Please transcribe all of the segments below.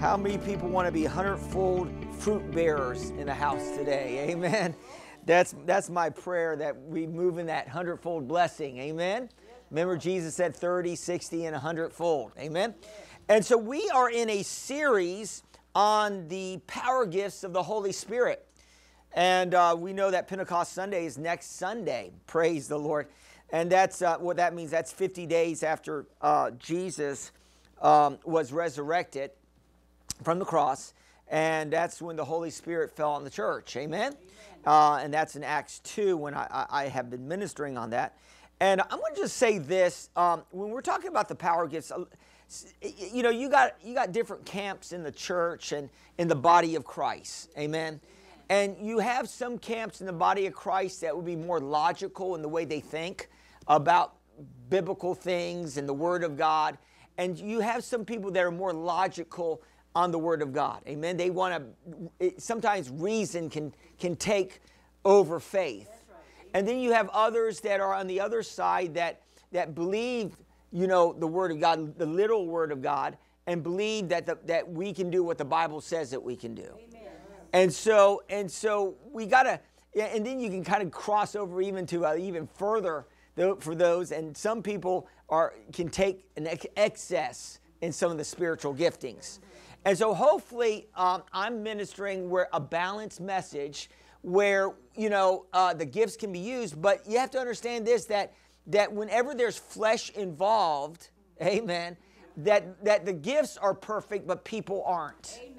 How many people want to be hundredfold fruit bearers in the house today? Amen. That's that's my prayer that we move in that hundredfold blessing. Amen. Remember Jesus said 30, 60 and 100 fold. Amen. And so we are in a series on the power gifts of the Holy Spirit. And uh, we know that Pentecost Sunday is next Sunday. Praise the Lord. And that's uh, what that means. That's 50 days after uh, Jesus um, was resurrected from the cross. And that's when the Holy Spirit fell on the church. Amen. Uh, and that's in Acts 2 when I, I, have been ministering on that. And I'm going to just say this um, when we're talking about the power gifts, uh, you know, you got, you got different camps in the church and in the body of Christ. Amen. And you have some camps in the body of Christ that would be more logical in the way they think about biblical things and the Word of God. And you have some people that are more logical on the Word of God. Amen. They want to, sometimes reason can, can take over faith. Right. And then you have others that are on the other side that, that believe, you know, the Word of God, the literal Word of God, and believe that, the, that we can do what the Bible says that we can do. Amen. And so, and so we got to, and then you can kind of cross over even to uh, even further for those. And some people are can take an excess in some of the spiritual giftings. And so hopefully um, I'm ministering where a balanced message where, you know, uh, the gifts can be used, but you have to understand this, that, that whenever there's flesh involved, amen, that, that the gifts are perfect, but people aren't. Amen.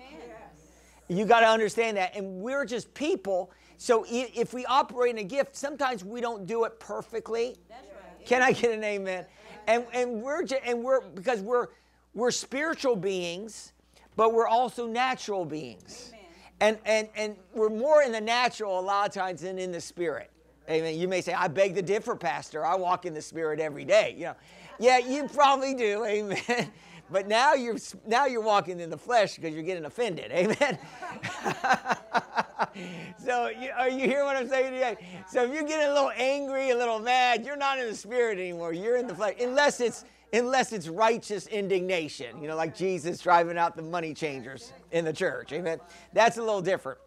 You got to understand that. And we're just people. So if we operate in a gift, sometimes we don't do it perfectly. That's right. Can I get an amen? And, and we're just, and we're because we're we're spiritual beings, but we're also natural beings. Amen. And and and we're more in the natural a lot of times than in the spirit. Amen. You may say, I beg to differ, Pastor. I walk in the spirit every day. You know, yeah, you probably do. Amen. But now you're now you're walking in the flesh because you're getting offended. Amen. so you, are you hear what I'm saying today? So if you're getting a little angry, a little mad, you're not in the spirit anymore. You're in the flesh, unless it's unless it's righteous indignation. You know, like Jesus driving out the money changers in the church. Amen. That's a little different.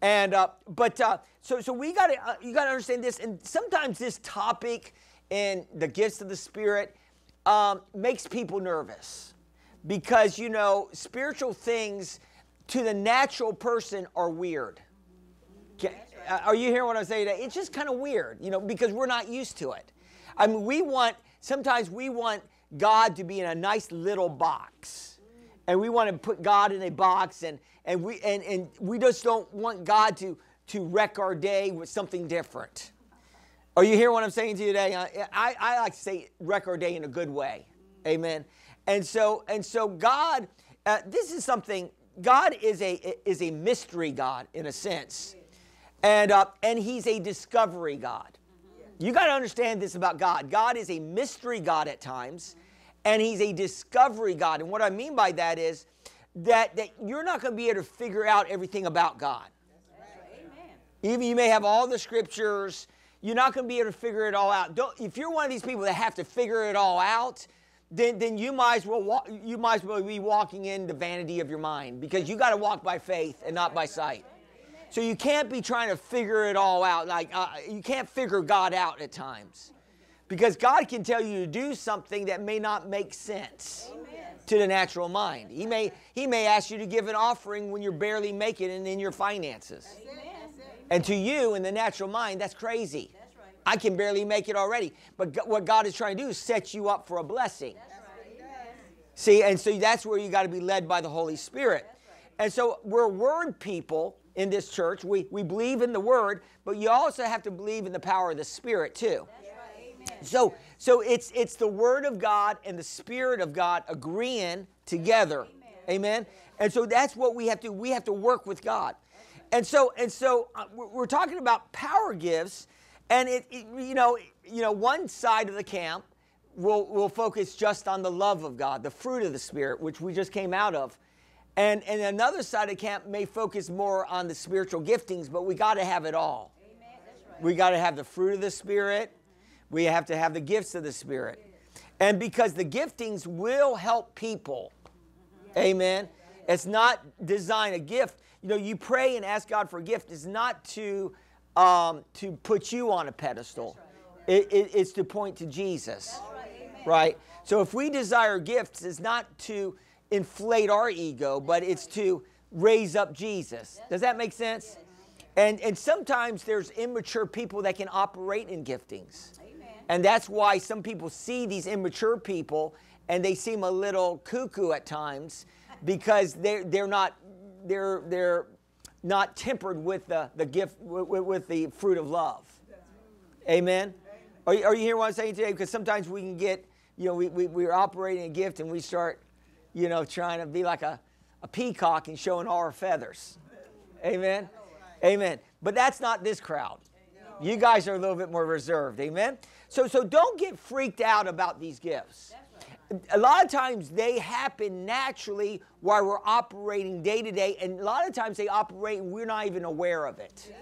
And uh, but uh, so so we got to uh, you got to understand this. And sometimes this topic and the gifts of the Spirit um, makes people nervous because you know spiritual things to the natural person are weird. Are you hearing what I'm saying? It's just kind of weird, you know, because we're not used to it. I mean, we want sometimes we want God to be in a nice little box, and we want to put God in a box, and and we and and we just don't want God to to wreck our day with something different. Are you hearing what I'm saying to you today? I, I like to say wreck our day in a good way. Amen. And so, and so God, uh, this is something, God is a, is a mystery God in a sense. And, uh, and he's a discovery God. You got to understand this about God. God is a mystery God at times, and he's a discovery God. And what I mean by that is that, that you're not going to be able to figure out everything about God. Even you may have all the scriptures, you're not going to be able to figure it all out. Don't, if you're one of these people that have to figure it all out, then, then you might as well walk, you might as well be walking in the vanity of your mind because you got to walk by faith and not by sight. So you can't be trying to figure it all out. Like uh, you can't figure God out at times, because God can tell you to do something that may not make sense Amen. to the natural mind. He may He may ask you to give an offering when you're barely making it in your finances, Amen. and to you in the natural mind, that's crazy. I can barely make it already. But what God is trying to do is set you up for a blessing. See, and so that's where you got to be led by the Holy Spirit. And so we're word people in this church. We, we believe in the word, but you also have to believe in the power of the Spirit too. Right. So, so it's it's the word of God and the Spirit of God agreeing together. Amen. And so that's what we have to we have to work with God. And so and so uh, we're talking about power gifts and it, it, you know, you know, one side of the camp will will focus just on the love of God, the fruit of the Spirit, which we just came out of. And, and another side of camp may focus more on the spiritual giftings, but we got to have it all. Right. We got to have the fruit of the Spirit. We have to have the gifts of the Spirit. And because the giftings will help people. Amen. It's not design a gift. You know, you pray and ask God for a gift is not to um, to put you on a pedestal. It, it, it's to point to Jesus, right? So if we desire gifts, it's not to inflate our ego, but it's to raise up Jesus. Does that make sense? And, and sometimes there's immature people that can operate in giftings. And that's why some people see these immature people and they seem a little cuckoo at times because they're, they're not they're, they're not tempered with the, the gift with, with the fruit of love. Amen. Are you, are you hearing what I'm saying today? Because sometimes we can get, you know, we, we, we're operating a gift and we start, you know, trying to be like a, a peacock and showing all our feathers. Amen. Amen. But that's not this crowd. You guys are a little bit more reserved. Amen. So, so don't get freaked out about these gifts. A lot of times they happen naturally while we're operating day to day, and a lot of times they operate and we're not even aware of it.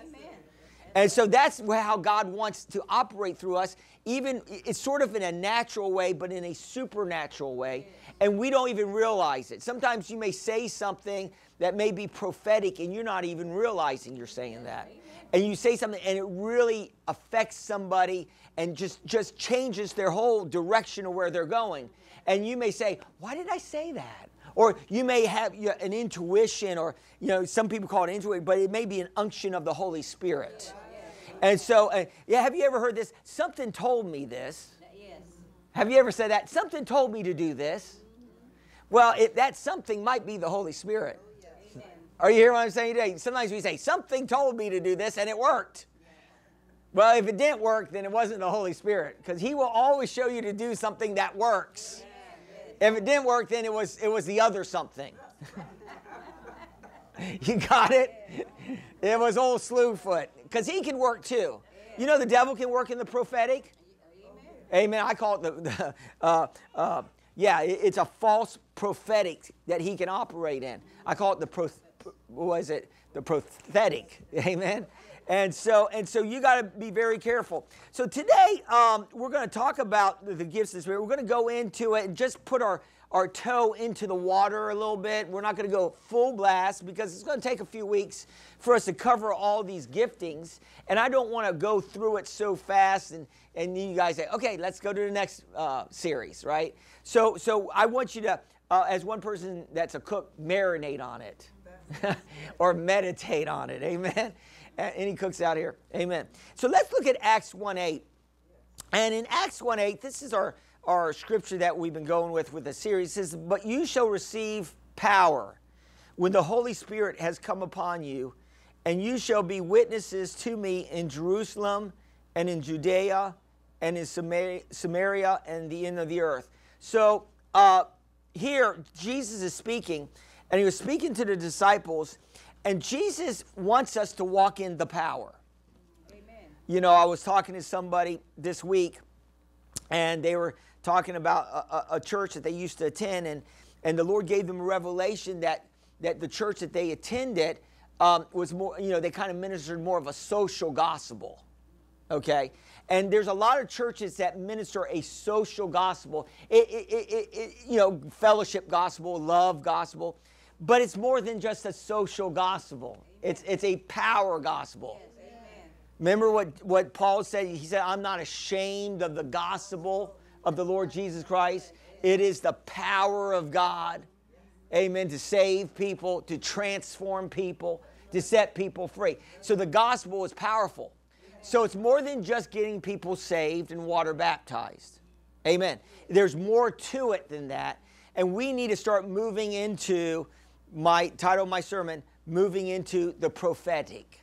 And so that's how God wants to operate through us. Even it's sort of in a natural way, but in a supernatural way. And we don't even realize it. Sometimes you may say something that may be prophetic and you're not even realizing you're saying that. And you say something and it really affects somebody and just, just changes their whole direction of where they're going. And you may say, Why did I say that? Or you may have an intuition, or you know, some people call it intuition, but it may be an unction of the Holy Spirit. And so, uh, yeah, have you ever heard this? Something told me this. Yes. Have you ever said that? Something told me to do this. Well, it, that something might be the Holy Spirit. Amen. Are you hearing what I'm saying today? Sometimes we say, something told me to do this and it worked. Well, if it didn't work, then it wasn't the Holy Spirit because He will always show you to do something that works. If it didn't work, then it was, it was the other something. you got it? It was old Slewfoot because he can work too. You know, the devil can work in the prophetic. Amen. I call it the, the uh, uh, yeah, it's a false prophetic that he can operate in. I call it the pro, what was it? The prophetic. Amen. And so, and so you got to be very careful. So today, um, we're going to talk about the gifts of the Spirit. We're going to go into it and just put our our toe into the water a little bit. We're not going to go full blast because it's going to take a few weeks for us to cover all these giftings. And I don't want to go through it so fast and, and you guys say, okay, let's go to the next uh, series, right? So, so I want you to, uh, as one person that's a cook, marinate on it or meditate on it. Amen. Any cooks out here? Amen. So let's look at Acts 1 8. And in Acts 1 8, this is our our scripture that we've been going with with the series says, But you shall receive power when the Holy Spirit has come upon you, and you shall be witnesses to me in Jerusalem and in Judea and in Samaria and the end of the earth. So uh, here, Jesus is speaking, and he was speaking to the disciples, and Jesus wants us to walk in the power. Amen. You know, I was talking to somebody this week, and they were talking about a, a, church that they used to attend, and, and the Lord gave them a revelation that, that the church that they attended um, was more, you know, they kind of ministered more of a social gospel. Okay? And there's a lot of churches that minister a social gospel, it, it, it, it, you know, fellowship gospel, love gospel, but it's more than just a social gospel. It's, it's a power gospel. Yes, Remember what, what Paul said? He said, I'm not ashamed of the gospel of the Lord Jesus Christ. It is the power of God, amen, to save people, to transform people, to set people free. So the gospel is powerful. So it's more than just getting people saved and water baptized. Amen. There's more to it than that. And we need to start moving into my title of my sermon, moving into the prophetic.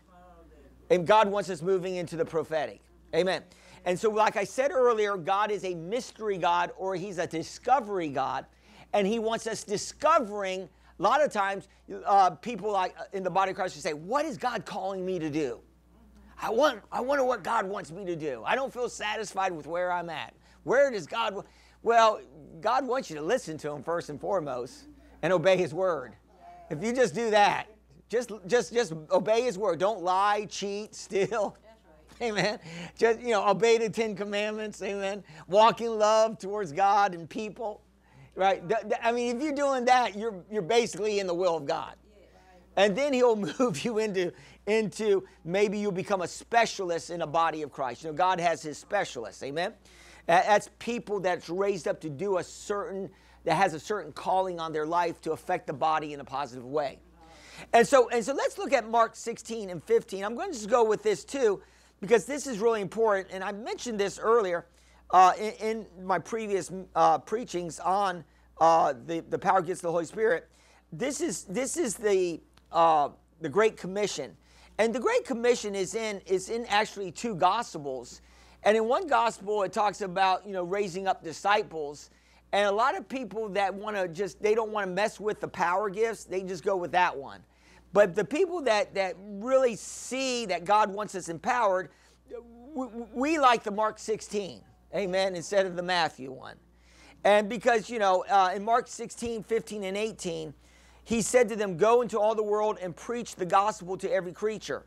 And God wants us moving into the prophetic. Amen. And so, like I said earlier, God is a mystery God or He's a discovery God. And He wants us discovering. A lot of times, uh, people like uh, in the body of Christ say, What is God calling me to do? I, want, I wonder what God wants me to do. I don't feel satisfied with where I'm at. Where does God. Well, God wants you to listen to Him first and foremost and obey His word. If you just do that, just, just, just obey His word. Don't lie, cheat, steal. Amen. Just, you know, obey the Ten Commandments. Amen. Walk in love towards God and people. right? I mean, if you're doing that, you're, you're basically in the will of God. And then he'll move you into, into maybe you'll become a specialist in a body of Christ. You know, God has his specialists, amen? That's people that's raised up to do a certain, that has a certain calling on their life to affect the body in a positive way. And so, and so let's look at Mark 16 and 15. I'm going to just go with this too, because this is really important. And I mentioned this earlier uh, in, in, my previous uh, preachings on uh, the, the power gifts of the Holy Spirit. This is, this is the, uh, the Great Commission. And the Great Commission is in, is in actually two Gospels. And in one Gospel, it talks about, you know, raising up disciples. And a lot of people that want to just, they don't want to mess with the power gifts, they just go with that one. But the people that, that really see that God wants us empowered, we, we like the Mark 16, amen, instead of the Matthew one. And because, you know, uh, in Mark 16, 15, and 18, he said to them, Go into all the world and preach the gospel to every creature.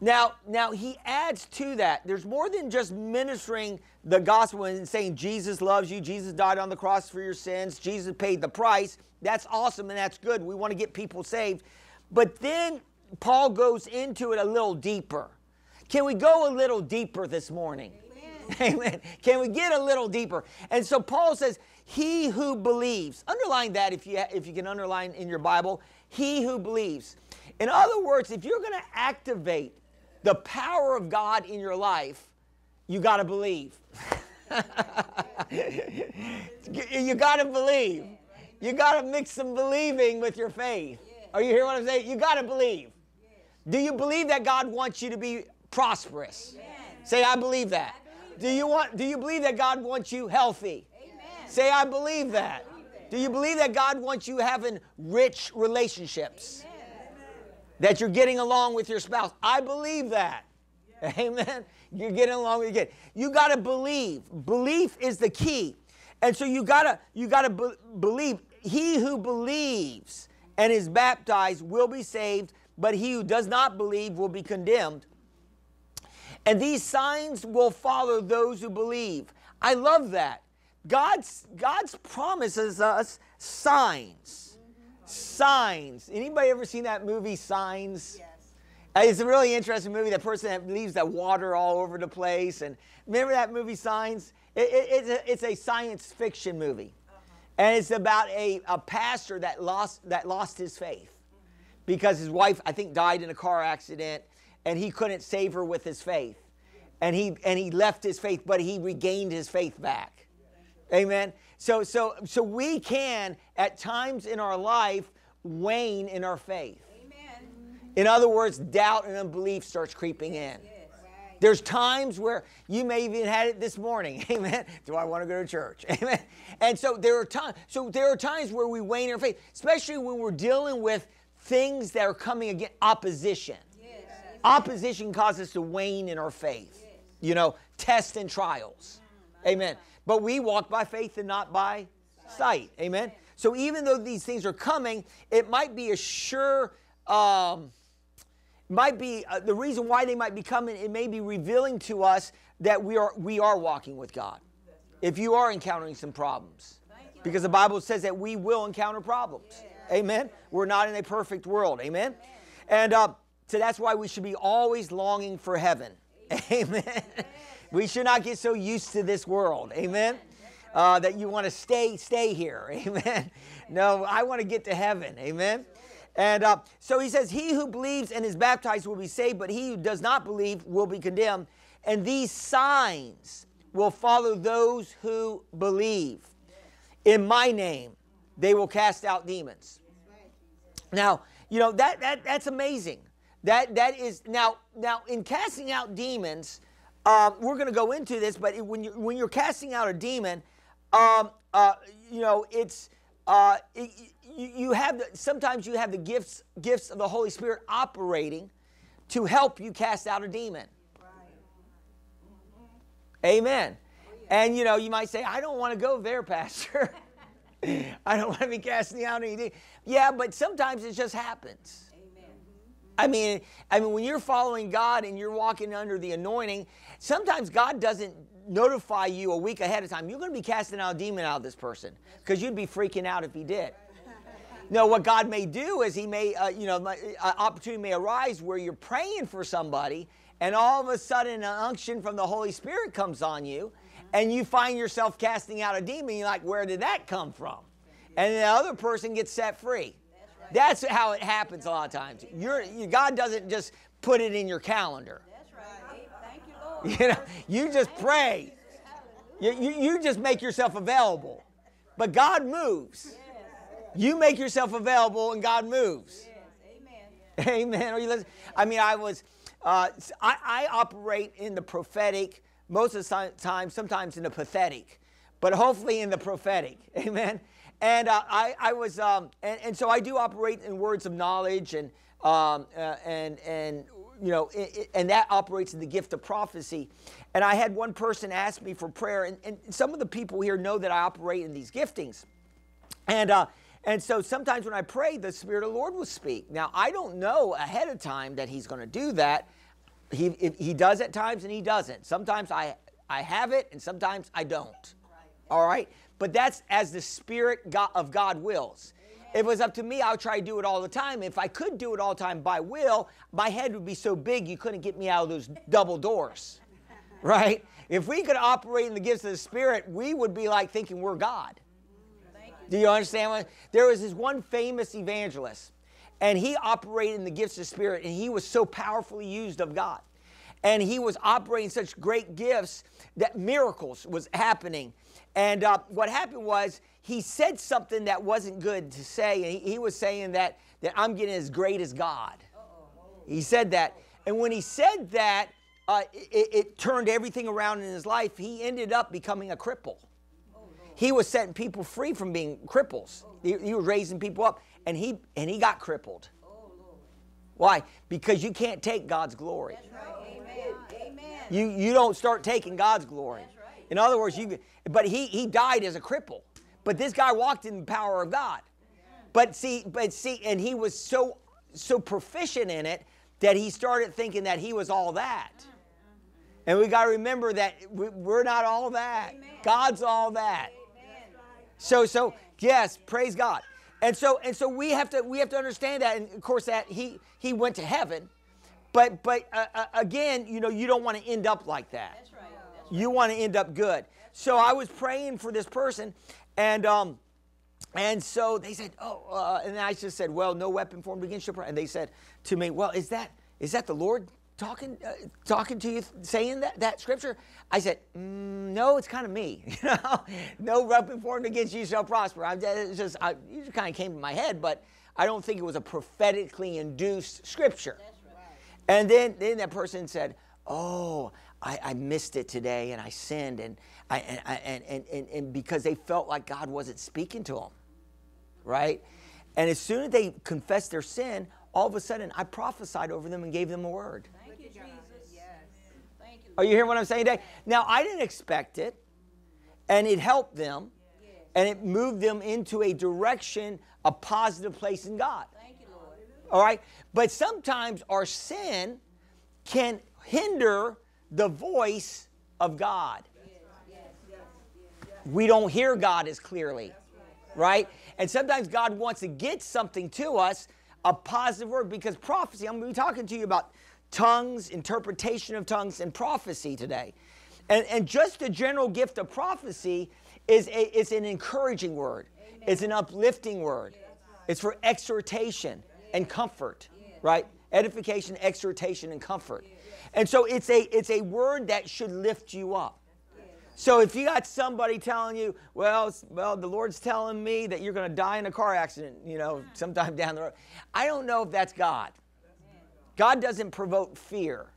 Now, now he adds to that. There's more than just ministering the gospel and saying Jesus loves you, Jesus died on the cross for your sins, Jesus paid the price. That's awesome and that's good. We want to get people saved. But then Paul goes into it a little deeper. Can we go a little deeper this morning? Amen. Amen. Can we get a little deeper? And so Paul says, He who believes, underline that if you, if you can underline in your Bible, he who believes. In other words, if you're going to activate the power of God in your life, you got to believe. you got to believe. You got to mix some believing with your faith. Are you hearing what I'm saying? You got to believe. Do you believe that God wants you to be prosperous? Amen. Say, I believe that. I believe do you want? Do you believe that God wants you healthy? Amen. Say, I believe that. I believe. Do you believe that God wants you having rich relationships? Amen. That you're getting along with your spouse? I believe that. Amen. You're getting along with your kid. You got to believe. Belief is the key. And so you got to you got to be- believe. He who believes and is baptized will be saved, but he who does not believe will be condemned. And these signs will follow those who believe. I love that. God's, God's promises us signs. Signs. Anybody ever seen that movie, Signs? Yes. It's a really interesting movie. That person that leaves that water all over the place. And remember that movie, Signs? It, it, it's, a, it's a science fiction movie. And it's about a, a pastor that lost, that lost his faith because his wife, I think, died in a car accident and he couldn't save her with his faith. And he, and he left his faith, but he regained his faith back. Amen. So, so, so we can, at times in our life, wane in our faith. Amen. In other words, doubt and unbelief starts creeping in. There's times where you may even had it this morning. Amen. Do I want to go to church? Amen. And so there are times. So there are times where we wane in our faith, especially when we're dealing with things that are coming against opposition. Yes. Opposition causes us to wane in our faith. Yes. You know, tests and trials. Mm, Amen. But we walk by faith and not by sight. sight. Amen. So even though these things are coming, it might be a sure. Um, might be uh, the reason why they might be coming it may be revealing to us that we are we are walking with god. If you are encountering some problems. Because the bible says that we will encounter problems. Amen? We're not in a perfect world. Amen? And uh, so that's why we should be always longing for heaven. Amen? We should not get so used to this world. Amen? Uh, that you want to stay stay here. Amen? No i want to get to heaven. Amen and uh, so he says, He who believes and is baptized will be saved, but he who does not believe will be condemned. And these signs will follow those who believe. In my name, they will cast out demons. Now, you know, that, that that's amazing. That that is now now in casting out demons, um, we're going to go into this, but when you when you're casting out a demon, um, uh, you know, it's uh, it, you, you have the, sometimes you have the gifts gifts of the Holy Spirit operating to help you cast out a demon. Mm-hmm. Amen. And you know, you might say, I don't want to go there, Pastor. I don't want to be casting out any demons. Yeah, but sometimes it just happens. Amen. I mean, I mean, when you're following God and you're walking under the anointing, sometimes God doesn't notify you a week ahead of time. You're going to be casting out a demon out of this person because you'd be freaking out if he did. No, what God may do is He may, uh, you know, uh, opportunity may arise where you're praying for somebody, and all of a sudden an unction from the Holy Spirit comes on you, and you find yourself casting out a demon. You're like, where did that come from? And the other person gets set free. That's how it happens a lot of times. You're, you, God doesn't just put it in your calendar. That's right. Thank you, Lord. You know, you just pray. You, you, you just make yourself available. But God moves. You make yourself available and God moves. Yes. Amen. Amen. Are you listening? I mean, I was, uh, I, I operate in the prophetic most of the time, sometimes in the pathetic, but hopefully in the prophetic. Amen. And uh, I, I was, um, and, and so I do operate in words of knowledge and, um, uh, and, and, you know, it, it, and that operates in the gift of prophecy. And I had one person ask me for prayer, and, and some of the people here know that I operate in these giftings. And, uh, and so sometimes when I pray, the Spirit of the Lord will speak. Now, I don't know ahead of time that He's going to do that. He, he does at times and He doesn't. Sometimes I, I have it and sometimes I don't. All right? But that's as the Spirit of God wills. If it was up to me, I would try to do it all the time. If I could do it all the time by will, my head would be so big you couldn't get me out of those double doors. Right? If we could operate in the gifts of the Spirit, we would be like thinking we're God. Do you understand what? There was this one famous evangelist, and he operated in the gifts of Spirit, and he was so powerfully used of God. And he was operating such great gifts that miracles was happening. And uh, what happened was he said something that wasn't good to say. And he, he was saying that, that I'm getting as great as God. He said that. And when he said that, uh, it, it turned everything around in his life. He ended up becoming a cripple he was setting people free from being cripples. He, he was raising people up, and he and he got crippled. Why? Because you can't take God's glory. You you don't start taking God's glory. In other words, you but he he died as a cripple. But this guy walked in the power of God. But see, but see, and he was so so proficient in it that he started thinking that he was all that. And we got to remember that we're not all that. God's all that. So, so yes, praise God. And so, and so we have to we have to understand that. And of course, that he he went to heaven, but but uh, uh, again, you know, you don't want to end up like that. That's right. That's you want to end up good. So I was praying for this person, and um, and so they said, oh, uh, and I just said, well, no weapon formed against you. And they said to me, well, is that is that the Lord talking uh, talking to you saying that that scripture? I said mm, no it's kind of me. You know? No weapon formed against you shall prosper. I'm just, just I, it just kind of came to my head but i don't think it was a prophetically induced scripture. Right. and then then that person said oh I, I missed it today and i sinned and I, and, and, and, and because they felt like god wasn't speaking to them right? And as soon as they confessed their sin all of a sudden i prophesied over them and gave them a word are you hearing what I'm saying today? Now, I didn't expect it, and it helped them, and it moved them into a direction, a positive place in God. Thank you, Lord. All right? But sometimes our sin can hinder the voice of God. We don't hear God as clearly, right? And sometimes God wants to get something to us, a positive word, because prophecy, I'm going to be talking to you about tongues, interpretation of tongues, and prophecy today. And, and just the general gift of prophecy is, a, is an encouraging word, Amen. it's an uplifting word, it's for exhortation and comfort, right? Edification, exhortation, and comfort. And so it's a, it's a word that should lift you up. So if you got somebody telling you, well, well, the Lord's telling me that you're going to die in a car accident, you know, sometime down the road, I don't know if that's God. God doesn't provoke fear.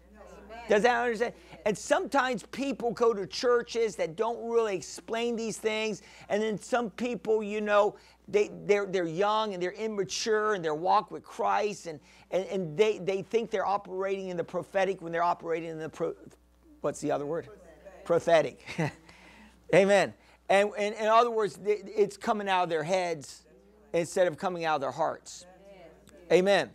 Does that understand? And sometimes people go to churches that don't really explain these things. And then some people, you know, they, they're, they're young and they're immature and their walk with Christ. And, and, and they, they think they're operating in the prophetic when they're operating in the, pro, what's the other word? Prophetic. Amen. And, and in other words, it's coming out of their heads instead of coming out of their hearts. Amen.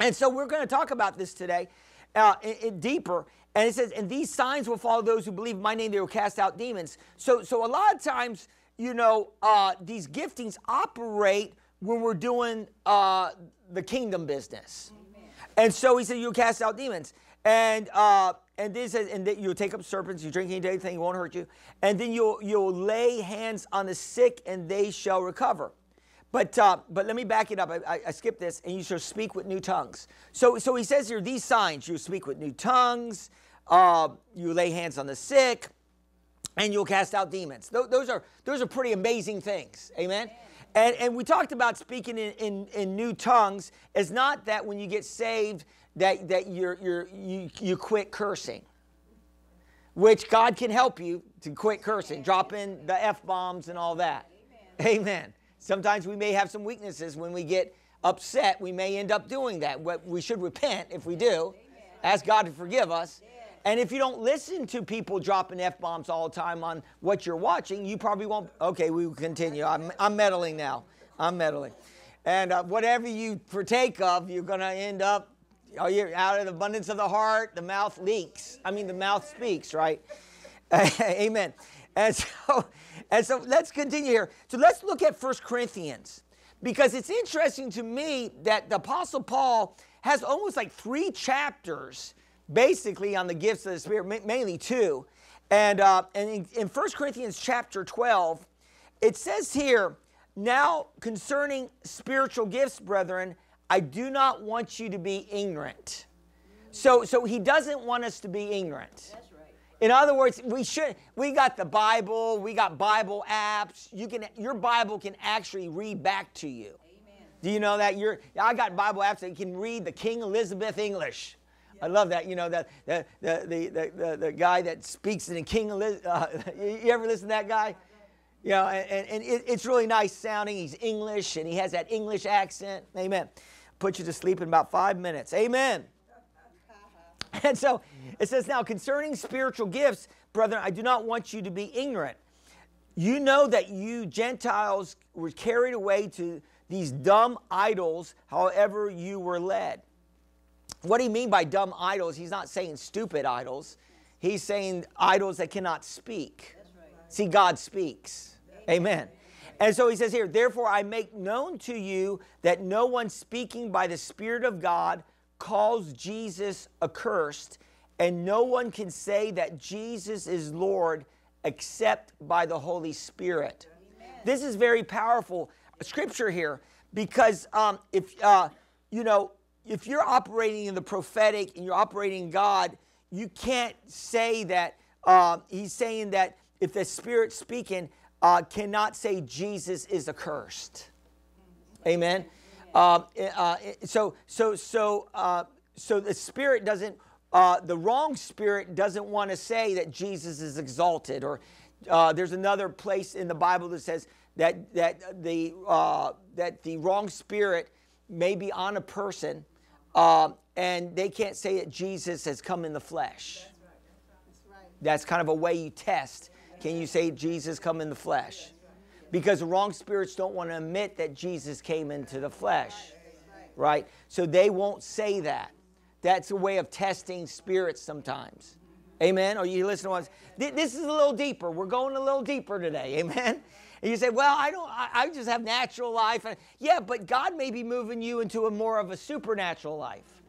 And so we're going to talk about this today uh, deeper. And it says, and these signs will follow those who believe in my name, they will cast out demons. So, so a lot of times, you know, uh, these giftings operate when we're doing uh, the kingdom business. And so he said, you'll cast out demons. And uh, and this says, and that you'll take up serpents, you drink anything, it won't hurt you. And then you'll you'll lay hands on the sick, and they shall recover. But uh, but let me back it up. I, I, I skipped this, and you shall speak with new tongues. So so he says here these signs: you speak with new tongues, uh, you lay hands on the sick, and you'll cast out demons. Th- those are those are pretty amazing things. Amen. And, and we talked about speaking in, in, in new tongues. It's not that when you get saved that, that you're, you're, you, you quit cursing, which God can help you to quit cursing, drop in the F bombs and all that. Amen. Amen. Sometimes we may have some weaknesses when we get upset. We may end up doing that. What we should repent if we do. Ask God to forgive us. And if you don't listen to people dropping F bombs all the time on what you're watching, you probably won't. Okay, we will continue. I'm, I'm meddling now. I'm meddling. And uh, whatever you partake of, you're going to end up Oh, you're out of the abundance of the heart, the mouth leaks. I mean, the mouth speaks, right? Amen. And so, and so let's continue here. So let's look at First Corinthians because it's interesting to me that the Apostle Paul has almost like three chapters basically on the gifts of the Spirit, mainly two. And, uh, and in, in 1 Corinthians chapter 12, it says here, now concerning spiritual gifts, brethren, I do not want you to be ignorant. So, so he doesn't want us to be ignorant. In other words, we should we got the Bible, we got Bible apps. You can your Bible can actually read back to you. Amen. Do you know that you're I got Bible apps that can read the King Elizabeth English. I love that. You know that the the, the the, the, guy that speaks in King Elizabeth. Uh, you ever listen to that guy? You know, and, and it, it's really nice sounding. He's English and he has that English accent. Amen put you to sleep in about five minutes. Amen. And so it says, Now concerning spiritual gifts, brethren, I do not want you to be ignorant. You know that you Gentiles were carried away to these dumb idols, however you were led. What do you mean by dumb idols? He's not saying stupid idols. He's saying idols that cannot speak. See, God speaks. Amen. And so he says here, therefore I make known to you that no one speaking by the Spirit of God calls Jesus accursed, and no one can say that Jesus is Lord except by the Holy Spirit. Amen. This is very powerful scripture here because um, if uh, you know if you're operating in the prophetic and you're operating God, you can't say that uh, he's saying that if the Spirit speaking, uh, cannot say Jesus is accursed. Amen. Uh, uh, so so so uh, so the spirit doesn't. Uh, the wrong spirit doesn't want to say that Jesus is exalted. Or uh, there's another place in the Bible that says that that the that the wrong spirit may be on a person, and they can't say that Jesus has come in the flesh. That's kind of a way you test can you say Jesus come in the flesh? Because the wrong spirits don't want to admit that Jesus came into the flesh. Right? So they won't say that. That's a way of testing spirits sometimes. Amen. Are you listening to us? This is a little deeper. We're going a little deeper today. Amen. And you say, well, I don't, I, I just have natural life. And, Yeah, but God may be moving you into a more of a supernatural life.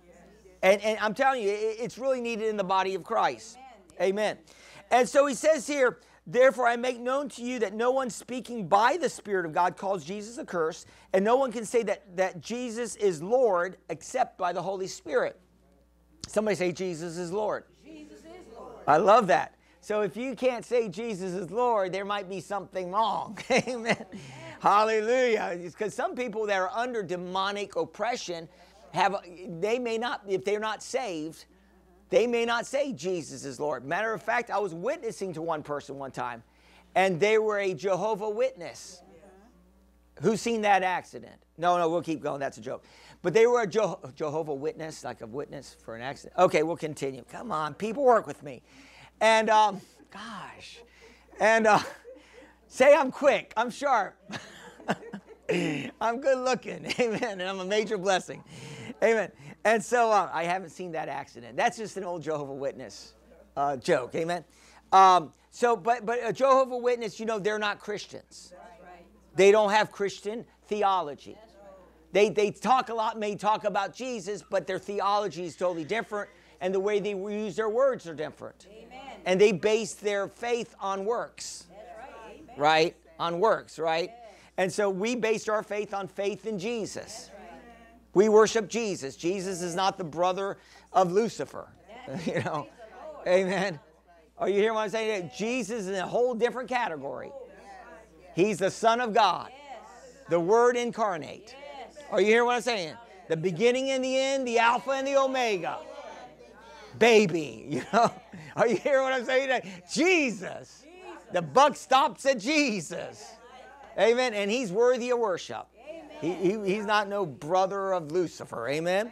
And, and I'm telling you, it's really needed in the body of Christ. Amen. And so he says here, Therefore, I make known to you that no one speaking by the Spirit of God calls Jesus a curse, and no one can say that, that Jesus is Lord except by the Holy Spirit. Somebody say, Jesus is Lord. Jesus is Lord. I love that. So if you can't say Jesus is Lord, there might be something wrong. Amen. Hallelujah. Because some people that are under demonic oppression have, they may not, if they're not saved, they may not say Jesus is Lord. Matter of fact, I was witnessing to one person one time, and they were a Jehovah Witness. Who's seen that accident? No, no, we'll keep going. That's a joke. But they were a Jehovah Witness, like a witness for an accident. Okay, we'll continue. Come on, people work with me. And um, gosh, and uh, say I'm quick. I'm sharp. I'm good looking. Amen. And I'm a major blessing. Amen. And so uh, I haven't seen that accident. That's just an old Jehovah Witness uh, joke. Amen. Um, so, but but a Jehovah Witness, you know, they're not Christians. Right. They don't have Christian theology. They, they talk a lot, may talk about Jesus, but their theology is totally different, and the way they use their words are different. Amen. And they base their faith on works, That's right. Right? On works, right? And so we based our faith on faith in Jesus. We worship Jesus. Jesus is not the brother of Lucifer. you know, amen. Are you hearing what I'm saying? Jesus is in a whole different category. He's the Son of God, the Word incarnate. Are oh, you hearing what I'm saying? The beginning and the end, the Alpha and the Omega. Baby, you know? Are you hearing what I'm saying? today? Jesus. The buck stops at Jesus. Amen. And he's worthy of worship. He, he- he's not no brother of Lucifer. Amen.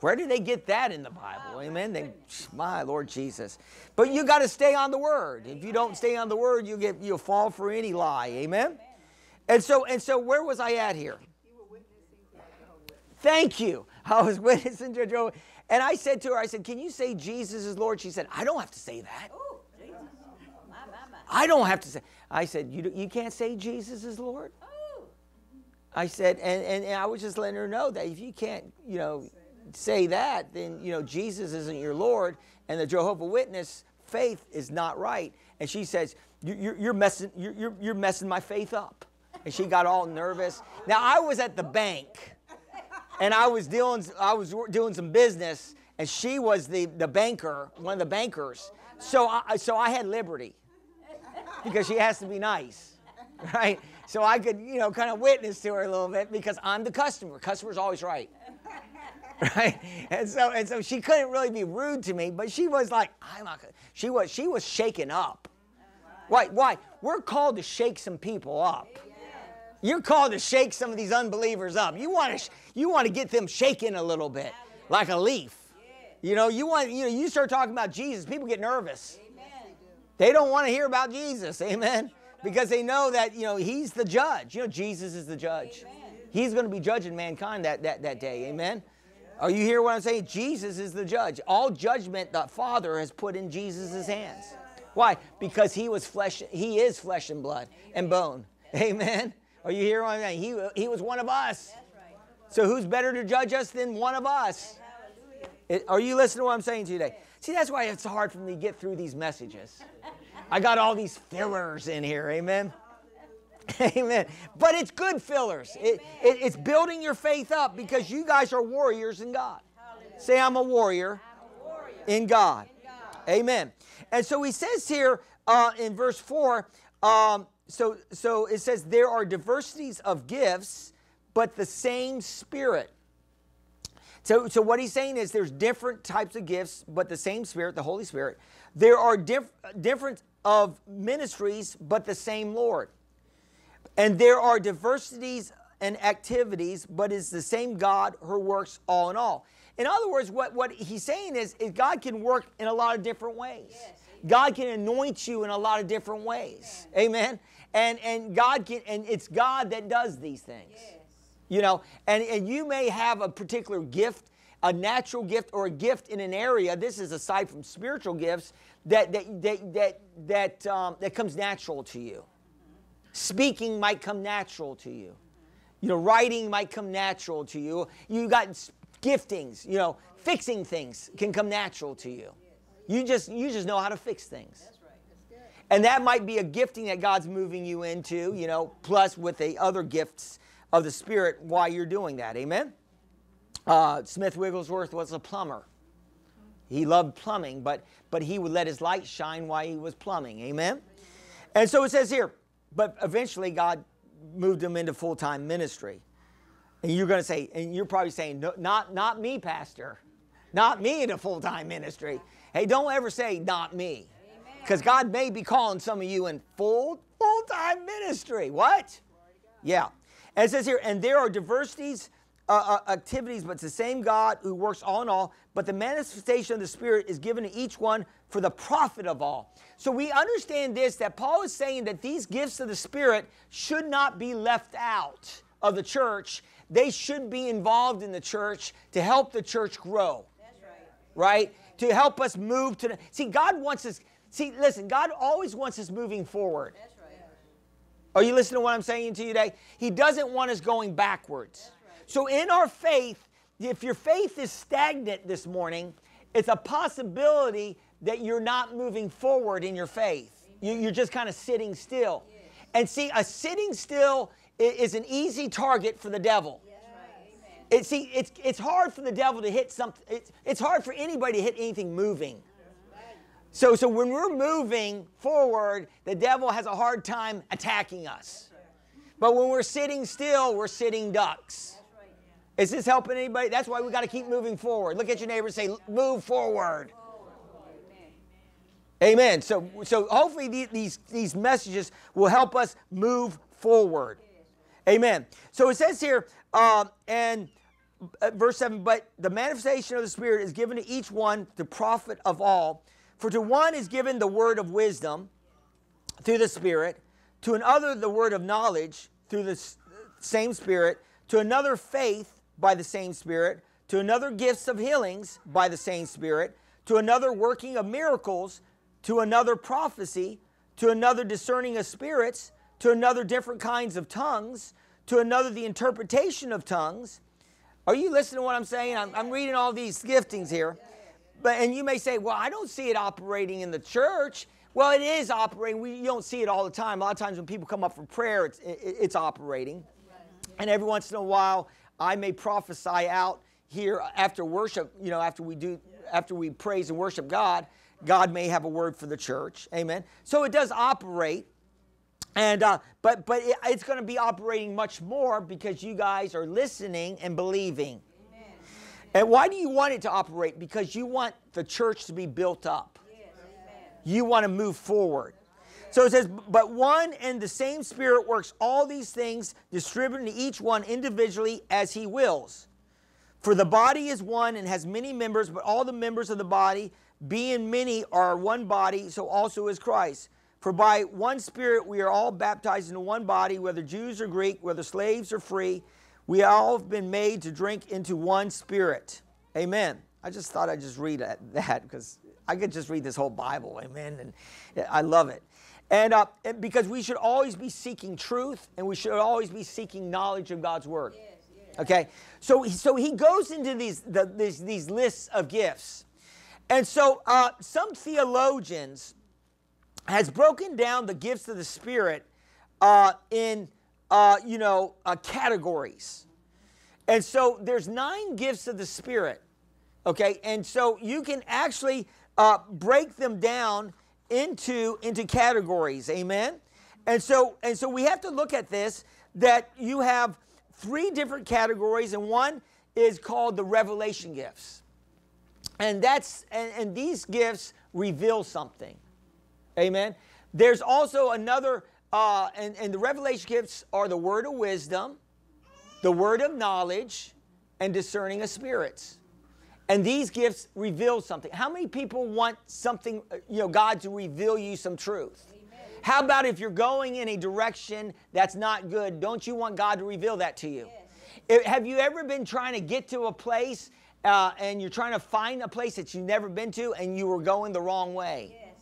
Where do they get that in the Bible? Amen. They, my Lord Jesus. But you got to stay on the word. If you don't stay on the word, you get you'll fall for any lie. Amen. And so and so where was I at here? Thank you. I was witnessing to Joe. And I said to her, I said, Can you say Jesus is Lord? She said, I don't have to say that. Ooh, Jesus. My, my, my. I don't have to say. I said, You, you can't say Jesus is Lord? I said, and, and, and I was just letting her know that if you can't, you know, say that, then, you know, Jesus isn't your Lord and the Jehovah Witness faith is not right. And she says, "You- you're, you're, messing, you're, you're, you're messing my faith up. And she got all nervous. Now, I was at the bank and I was dealing, I was doing some business and she was the, the banker, one of the bankers. So I, so I had liberty because she has to be nice, right? So I could, you know, kind of witness to her a little bit because I'm the customer. Customer's always right, right? And so and so she couldn't really be rude to me, but she was like, I'm not. gonna-" She was she was shaken up. Oh, why? Why? We're called to shake some people up. You're called to shake some of these unbelievers up. You want to you want to get them shaken a little bit, like a leaf. You know, you want you know you start talking about Jesus, people get nervous. Amen. They don't want to hear about Jesus, amen? Because they know that, you know, he's the judge. You know, Jesus is the judge. He's going to be judging mankind that, that, that day, amen? Are you hear what I'm saying? Jesus is the judge. All judgment the Father has put in Jesus' hands. Why? Because he was flesh, he is flesh and blood and bone. Amen. Are you hearing what I'm saying? He, he was one of us. So who's better to judge us than one of us? Are you listening to what I'm saying to you today? See, that's why it's hard for me to get through these messages. I got all these fillers in here, amen? Amen. But it's good fillers. It, it- it's building your faith up because you guys are warriors in God. Say, I'm a warrior in God. Amen. And so he says here uh, in verse 4 um, so, so it says, there are diversities of gifts, but the same Spirit. So, so what he's saying is there's different types of gifts, but the same Spirit, the Holy Spirit. There are diff- different of ministries, but the same Lord. And there are diversities and activities, but it's the same God who works all in all. In other words, what, what he's saying is, is God can work in a lot of different ways. God can anoint you in a lot of different ways. Amen. And and God can and it's God that does these things. You know, and, and you may have a particular gift, a natural gift or a gift in an area. This is aside from spiritual gifts that that that that that, um, that comes natural to you. Speaking might come natural to you. You know, writing might come natural to you. You got giftings. You know, fixing things can come natural to you. You just you just know how to fix things. And that might be a gifting that God's moving you into, you know, plus with the other gifts of the Spirit while you're doing that. Amen? Uh, Smith Wigglesworth was a plumber. He loved plumbing, but, but he would let his light shine while he was plumbing. Amen? And so it says here, but eventually God moved him into full time ministry. And you're going to say, and you're probably saying, no, not, not me, Pastor. Not me in a full time ministry. Hey, don't ever say, not me. Because God may be calling some of you in full full time ministry. What? Yeah. And it says here, and there are diversities, uh, uh, activities, but it's the same God who works all in all. But the manifestation of the Spirit is given to each one for the profit of all. So we understand this that Paul is saying that these gifts of the Spirit should not be left out of the church they should be involved in the church to help the church grow, That's right. right? To help us move to the. See, God wants us. See, listen, God always wants us moving forward. That's right. Are you listening to what I'm saying to you today? He doesn't want us going backwards. So, in our faith, if your faith is stagnant this morning, it's a possibility that you're not moving forward in your faith. You, you're just kind of sitting still. And see, a sitting still is an easy target for the devil. That's right. Amen. It, see, it's, it's hard for the devil to hit something, it's, it's hard for anybody to hit anything moving. So, so when we're moving forward, the devil has a hard time attacking us. But when we're sitting still, we're sitting ducks. Is this helping anybody? That's why we got to keep moving forward. Look at your neighbor say, move forward. Amen. So, so hopefully the- these, these messages will help us move forward. Amen. So it says here, um, and uh, verse 7 But the manifestation of the Spirit is given to each one the profit of all. For to one is given the word of wisdom through the Spirit, to another the word of knowledge through the same Spirit, to another faith by the same Spirit, to another gifts of healings by the same Spirit, to another working of miracles, to another prophecy, to another discerning of spirits, to another different kinds of tongues, to another the interpretation of tongues. Are you listening to what I'm saying? I'm, I'm reading all these giftings here. But and you may say, well, I don't see it operating in the church. Well, it is operating. We, you don't see it all the time. A lot of times when people come up for prayer, it's, it, it's operating. And every once in a while, I may prophesy out here after worship. You know, after we do, after we praise and worship God, God may have a word for the church. Amen. So it does operate. And uh, but but it, it's going to be operating much more because you guys are listening and believing. Amen. And why do you want it to operate? Because you want the church to be built up. Yes. Amen. You want to move forward. So it says, but one and the same Spirit works all these things, distributing to each one individually as he wills. For the body is one and has many members, but all the members of the body, being many, are one body, so also is Christ. For by one Spirit we are all baptized into one body, whether Jews or Greek, whether slaves or free. We all have been made to drink into one Spirit. Amen. I just thought I'd just read that- because I could just read this whole Bible. Amen. And I love it. And, uh, and because we should always be seeking truth and we should always be seeking knowledge of God's Word. Okay, so so he goes into these the, these these lists of gifts, and so uh, some theologians has broken down the gifts of the Spirit uh, in uh, you know uh, categories, and so there's nine gifts of the Spirit. Okay, and so you can actually uh, break them down into into categories. Amen. And so and so we have to look at this that you have three different categories, and one is called the revelation gifts. And that's and, and these gifts reveal something. Amen. There's also another, uh, and, and the revelation gifts are the word of wisdom, the word of knowledge, and discerning of spirits. And these gifts reveal something. How many people want something, uh, you know, God to reveal you some truth? How about if you're going in a direction that's not good? Don't you want God to reveal that to you? If- have you ever been trying to get to a place uh, and you're trying to find a place that you've never been to and you were going the wrong way? Yes.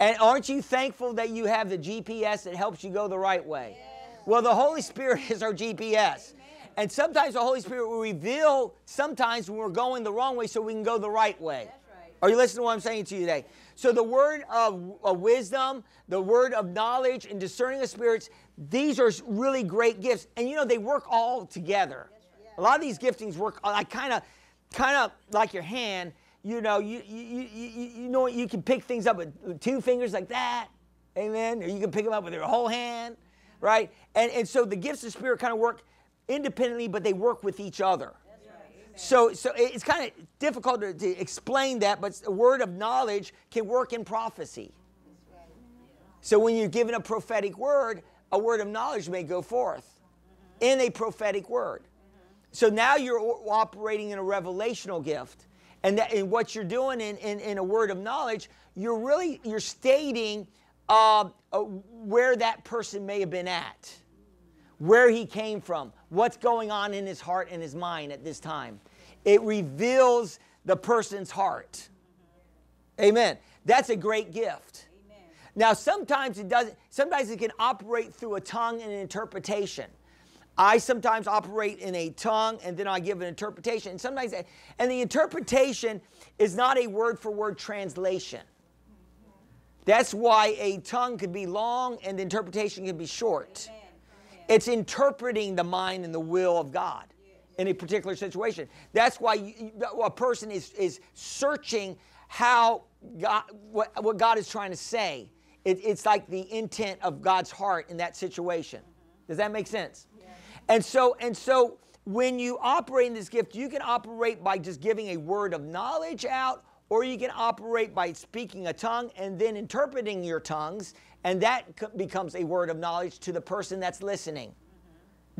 And aren't you thankful that you have the GPS that helps you go the right way? Well, the Holy Spirit is our GPS. And sometimes the Holy Spirit will reveal sometimes when we're going the wrong way so we can go the right way. That's right. Are you listening to what I'm saying to you today? So the word of, of wisdom, the word of knowledge, and discerning of spirits, these are really great gifts. And you know, they work all together. A lot of these giftings work uh, like kind of kind of like your hand. You know, you you, you, you, you know you can pick things up with two fingers like that. Amen. Or you can pick them up with your whole hand, right? And and so the gifts of spirit kind of work independently, but they work with each other. So, so it's kind of difficult to, to explain that, but a word of knowledge can work in prophecy. So when you're given a prophetic word, a word of knowledge may go forth in a prophetic word. So now you're operating in a revelational gift. And, that, and what you're doing in, in, in a word of knowledge, you're really you're stating uh, uh, where that person may have been at where he came from, what's going on in his heart and his mind at this time. It reveals the person's heart. Amen. That's a great gift. Amen. Now, sometimes it doesn't, sometimes it can operate through a tongue and an interpretation. I sometimes operate in a tongue and then I give an interpretation. And sometimes, and the interpretation is not a word for word translation. That's why a tongue could be long and the interpretation can be short. Amen. It's interpreting the mind and the will of God in a particular situation. That's why you, a person is, is searching how God, what, what God is trying to say. It, it's like the intent of God's heart in that situation. Does that make sense? And so, and so when you operate in this gift, you can operate by just giving a word of knowledge out, or you can operate by speaking a tongue and then interpreting your tongues, and that c- becomes a word of knowledge to the person that's listening.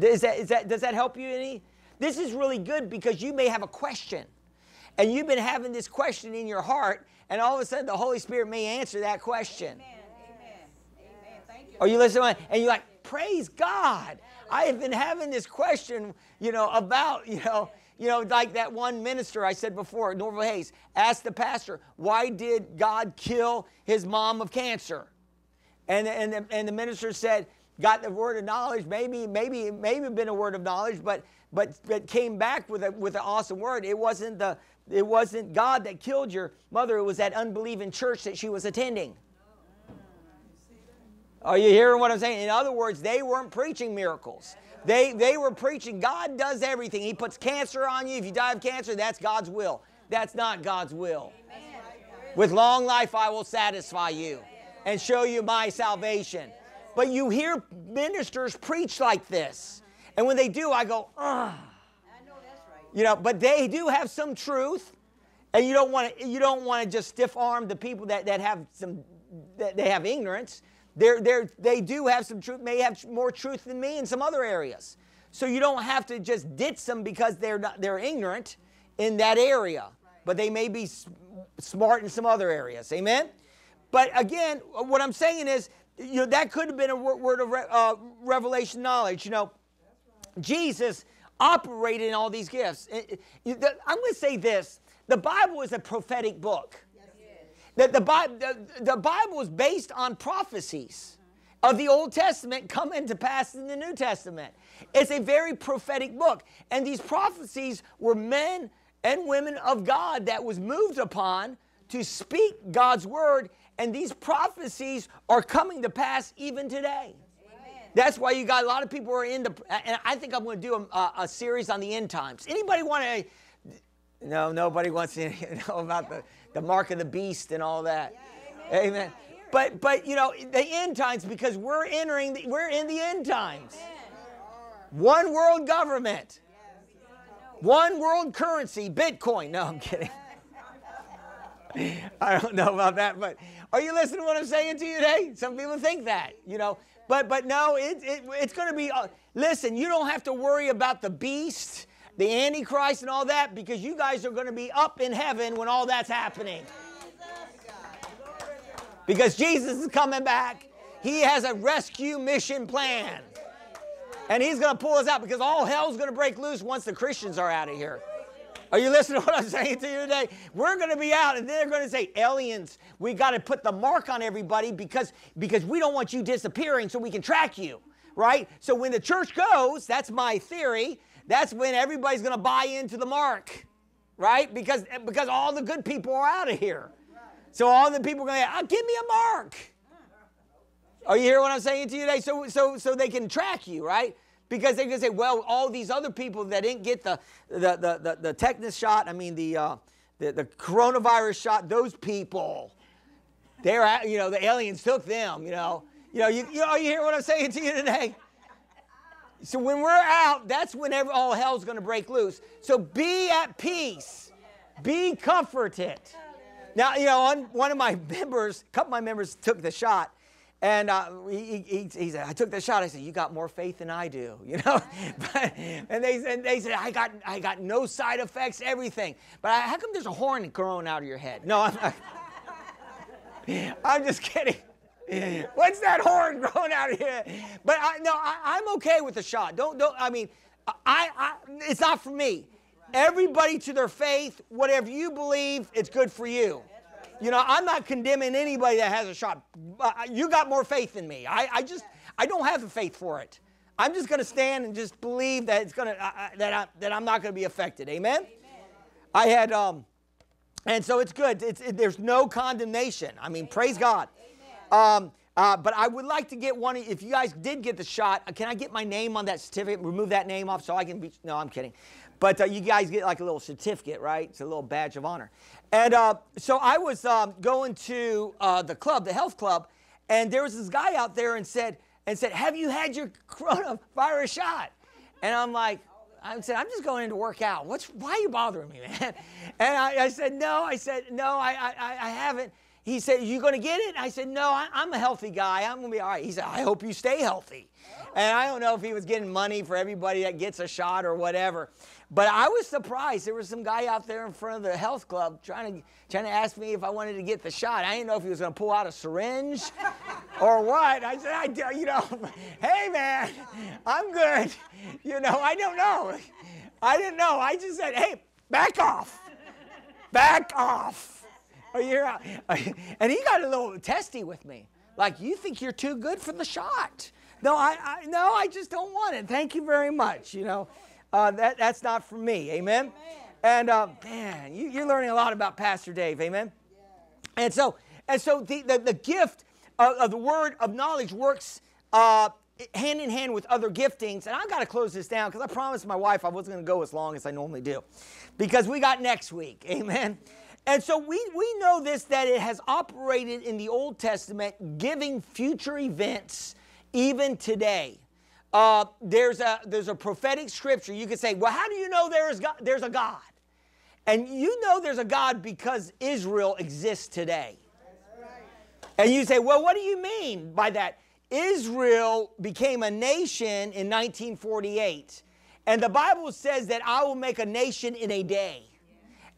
Is that, is that, does that help you any? This is really good because you may have a question. And you've been having this question in your heart, and all of a sudden the Holy Spirit may answer that question. Amen. Amen. Amen. Thank you. Are you listening? And you're like, praise God. I have been having this question, you know, about, you know, you know, like that one minister I said before, Norval Hayes, asked the pastor, why did God kill his mom of cancer? And, and, the, and the minister said, got the word of knowledge, maybe, maybe, maybe been a word of knowledge, but but but came back with a with an awesome word. It wasn't the it wasn't God that killed your mother, it was that unbelieving church that she was attending. Are you hearing what I'm saying? In other words, they weren't preaching miracles. They, they were preaching God does everything. He puts cancer on you. If you die of cancer, that's God's will. That's not God's will. With long life, I will satisfy you and show you my salvation. But you hear ministers preach like this. And when they do, I go, right. You know, but they do have some truth. And you don't want to you don't want to just stiff arm the people that, that have some that they have ignorance. They're, they're, they do have some truth, may have more truth than me in some other areas. So you don't have to just ditch them because they're not they're ignorant in that area, but they may be smart in some other areas. Amen. But again, what I'm saying is, you know, that could have been a word of re- uh, revelation knowledge. You know, Jesus operated in all these gifts. It- it- the- I'm going to say this the Bible is a prophetic book. The, the, the, the Bible is based on prophecies of the Old Testament coming to pass in the New Testament. It's a very prophetic book. And these prophecies were men and women of God that was moved upon to speak God's word. And these prophecies are coming to pass even today. That's why you got a lot of people who are in the, and I think I'm going to do a, a, series on the end times. Anybody want to? No, nobody wants to know about the, the mark of the beast and all that. Amen. But but you know the end times because we're entering, the, we're in the end times. One world government, one world currency, Bitcoin. No, I'm kidding. I don't know about that, but are you listening to what I'm saying to you today? Some people think that, you know, but but no, it, it it's going to be. Uh, listen, you don't have to worry about the beast, the Antichrist, and all that because you guys are going to be up in heaven when all that's happening. Because Jesus is coming back. He has a rescue mission plan. And he's going to pull us out because all hell's going to break loose once the Christians are out of here. Are you listening to what I'm saying to you today? We're going to be out and they're going to say, aliens, we got to put the mark on everybody because, because we don't want you disappearing so we can track you, right? So when the church goes, that's my theory, that's when everybody's going to buy into the mark, right? Because, because all the good people are out of here. So all the people are going to oh, ah, give me a mark. Are you hearing what I'm saying to you today? So, so, so they can track you, right? Because they can say, well, all these other people that didn't get the, the, the, the, the tetanus shot, I mean, the, uh, the, the coronavirus shot, those people, they're, you know, the aliens took them, you know. You know, you, you, know, you hear what I'm saying to you today? So when we're out, that's whenever all hell's going to break loose. So be at peace. Be comforted. Now, you know, one, one of my members, a couple of my members took the shot. And uh, he, he, he said, I took the shot. I said, you got more faith than I do, you know? but, and they, and they said, I got, I got no side effects, everything. But I, how come there's a horn growing out of your head? No, I'm not. I'm just kidding. What's that horn growing out of here? But I, no, I, I'm okay with the shot. Don't, don't. I mean, I, I, it's not for me. Everybody to their faith. Whatever you believe, it's good for you. You know, I'm not condemning anybody that has a shot. Uh, You got more faith than me. I, I just, I don't have the faith for it. I'm just going to stand and just believe that it's going to, uh, that I, that I'm not going to be affected. Amen. I had, um, and so it's good. It's, it, there's no condemnation. I mean, praise God. Um, uh, but I would like to get one. If you guys did get the shot, uh, can I get my name on that certificate? Remove that name off so I can be. No, I'm kidding. But uh, you guys get like a little certificate, right? It's a little badge of honor. And uh, so I was um, going to uh, the club, the health club, and there was this guy out there and said, and said, "Have you had your coronavirus shot?" And I'm like, I said, I'm just going in to work out. What's, why are you bothering me, man? And I, I said, no. I said, no, I, I, I haven't. He said, you going to get it? I said, no, I, I'm a healthy guy. I'm going to be all right. He said, I hope you stay healthy. And I don't know if he was getting money for everybody that gets a shot or whatever. But I was surprised. There was some guy out there in front of the health club trying to, trying to ask me if I wanted to get the shot. I didn't know if he was going to pull out a syringe or what. I said, I, you know, hey, man, I'm good. You know, I don't know. I didn't know. I just said, hey, back off. Back off. Are you here? And he got a little testy with me. Like, you think you're too good for the shot. No, I, I no, I just don't want it. Thank you very much. You know, uh, that, that's not for me. Amen. And uh, man, you, you're learning a lot about Pastor Dave. Amen. And so, and so the, the, the gift of, of the word of knowledge works uh, hand in hand with other giftings. And I've got to close this down because I promised my wife I wasn't going to go as long as I normally do because we got next week. Amen. And so we, we know this that it has operated in the Old Testament, giving future events even today. Uh, there's, a, there's a prophetic scripture. You could say, well, how do you know there is God, there's a God? And you know there's a God because Israel exists today. And you say, well, what do you mean by that? Israel became a nation in 1948. And the Bible says that I will make a nation in a day.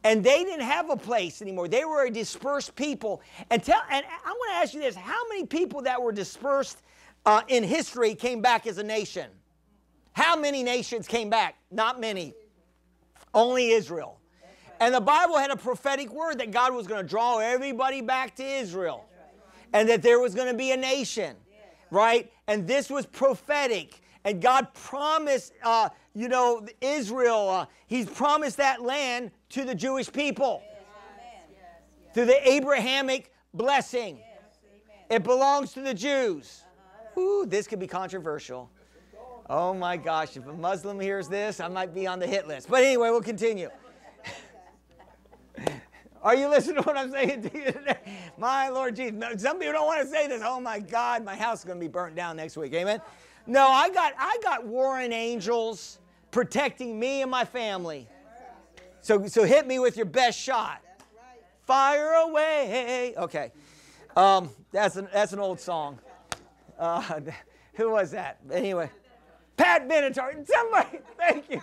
And they didn't have a place anymore. They were a dispersed people. And tell and I want to ask you this, how many people that were dispersed uh, in history came back as a nation? How many nations came back? Not many. Only Israel. And the Bible had a prophetic word that God was going to draw everybody back to Israel and that there was going to be a nation, right? And this was prophetic. And God promised, uh, you know, Israel, uh, He's promised that land to the Jewish people through the Abrahamic blessing. It belongs to the Jews. Ooh, this could be controversial. Oh my gosh, if a Muslim hears this, I might be on the hit list. But anyway, we'll continue. Are you listening to what I'm saying to you today? My Lord Jesus. Some people don't want to say this. Oh my God, my house is going to be burnt down next week. Amen. No, I got I got warring angels protecting me and my family. So so hit me with your best shot. Fire away. Okay. Um, that's an that's an old song. Uh, who was that? Anyway. Pat Benatar. Somebody, thank you.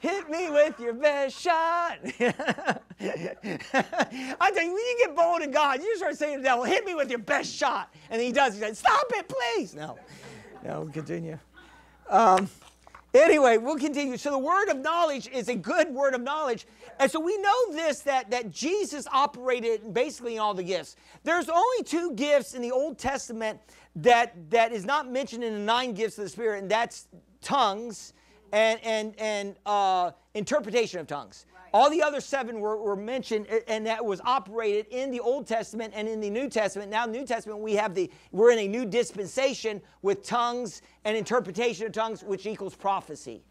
Hit me with your best shot. I tell you, when you get bold in God, you start saying to the devil, hit me with your best shot. And he does. He says, stop it, please. No, no, continue. Um, anyway, we'll continue. So the word of knowledge is a good word of knowledge. And so we know this, that, that Jesus operated basically in all the gifts. There's only two gifts in the Old Testament that, that is not mentioned in the nine gifts of the Spirit, and that's tongues and, and, and uh, interpretation of tongues. All the other seven were, were mentioned, and that was operated in the Old Testament and in the New Testament. Now, New Testament, we have the we're in a new dispensation with tongues and interpretation of tongues, which equals prophecy.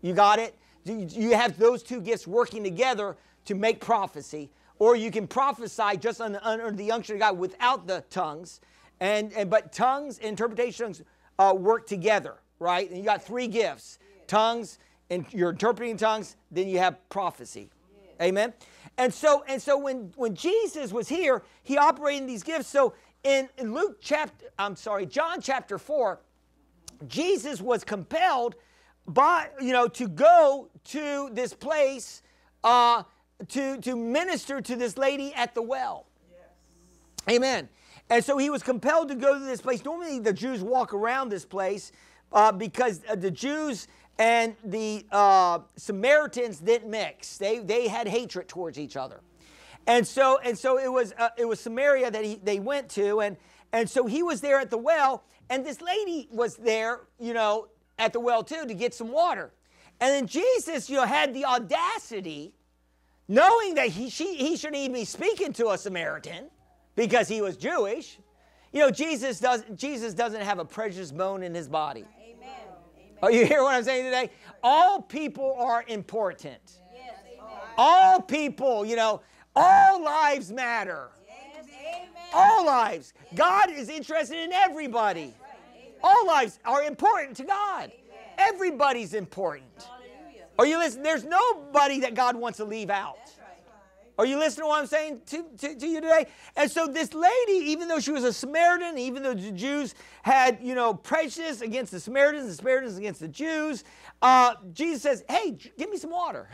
You got it? You have those two gifts working together to make prophecy, or you can prophesy just under, under the unction of God without the tongues. And, and but tongues, interpretation tongues uh, work together, right? And you got three gifts: tongues, and you're interpreting tongues, then you have prophecy. Amen. And so and so when when Jesus was here, he operated in these gifts. So in, in Luke chapter, I'm sorry, John chapter four, Jesus was compelled by you know to go to this place uh, to to minister to this lady at the well. Amen. And so he was compelled to go to this place. Normally, the Jews walk around this place uh, because uh, the Jews and the uh, Samaritans didn't mix. They, they had hatred towards each other. And so, and so it, was, uh, it was Samaria that he, they went to. And, and so he was there at the well. And this lady was there, you know, at the well too to get some water. And then Jesus, you know, had the audacity, knowing that he, she, he shouldn't even be speaking to a Samaritan because he was Jewish. You know, Jesus, does, Jesus doesn't have a precious bone in his body. Amen. Amen. Oh, you hear what I'm saying today? All people are important. Yes. All people, you know, all lives matter. Yes. All lives. God is interested in everybody. All lives are important to God. Everybody's important. Hallelujah. Are you listening? There's nobody that God wants to leave out. Are you listening to what I'm saying to, to, to you today? And so this lady, even though she was a Samaritan, even though the Jews had, you know, prejudice against the Samaritans, the Samaritans against the Jews, uh, Jesus says, hey, give me some water.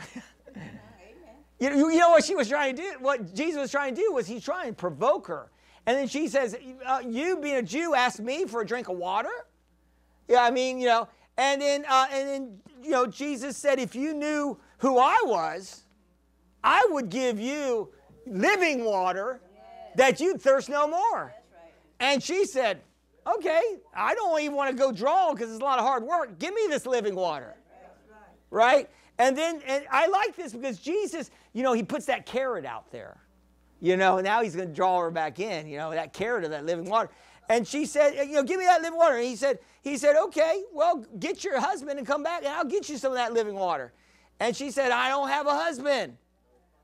you, know, you know what she was trying to do? What Jesus was trying to do was he's trying to provoke her. And then she says, uh, you being a Jew asked me for a drink of water? Yeah, I mean, you know, and then, uh, and then, you know, Jesus said, if you knew who I was, I would give you living water that you'd thirst no more. And she said, okay, I don't even want to go draw because it's a lot of hard work. Give me this living water. Right? And then, and I like this because Jesus, you know, he puts that carrot out there. You know, now he's going to draw her back in, you know, that carrot of that living water. And she said, you know, give me that living water. And he said, he said, okay, well, get your husband and come back and I'll get you some of that living water. And she said, I don't have a husband.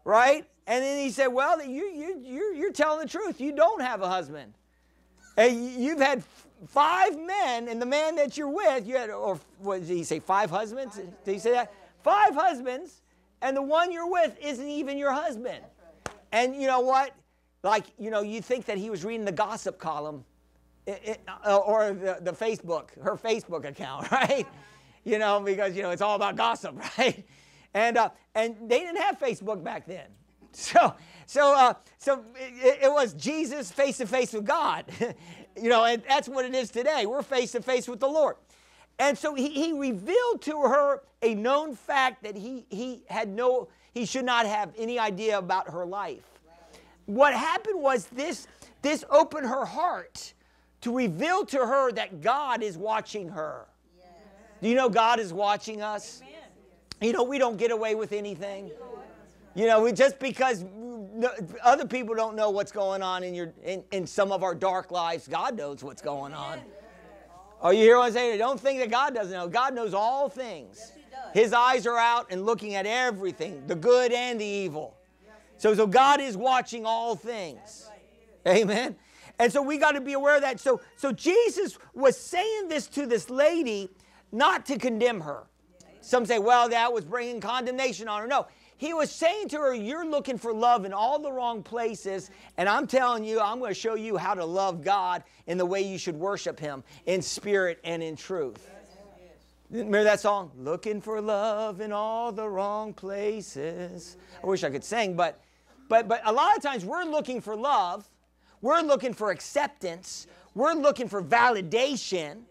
Right? And then he said, well, you, you, you're, you're telling the truth. You don't have a husband. And you've had five men, and the man that you're with, you had, or what did he say, five husbands? Did he say that? Five husbands, and the one you're with isn't even your husband. And you know what? Like, you know, you think that he was reading the gossip column i- i- uh, or the, the Facebook, her Facebook account, right? You know, because, you know, it's all about gossip, right? And, uh, and they didn't have Facebook back then. So, so, uh, so it, it was Jesus face to face with God. you know, and that's what it is today. We're face to face with the Lord. And so he, he revealed to her a known fact that he, he had no, he should not have any idea about her life. What happened was this, this opened her heart to reveal to her that God is watching her. Do you know God is watching us? You know, we don't get away with anything. You know, we, just because other people don't know what's going on in, your, in, in some of our dark lives, God knows what's going on. Oh, you hear what I'm saying? Don't think that God doesn't know. God knows all things. His eyes are out and looking at everything, the good and the evil. So, so God is watching all things. Amen. And so we got to be aware of that. So, so Jesus was saying this to this lady not to condemn her. Some say, well, that was bringing condemnation on her. No, he was saying to her, You're looking for love in all the wrong places. And I'm telling you, I'm going to show you how to love God in the way you should worship Him in spirit and in truth. Remember that song? Looking for love in all the wrong places. I wish I could sing, but but but a lot of times we're looking for love, we're looking for acceptance, we're looking for validation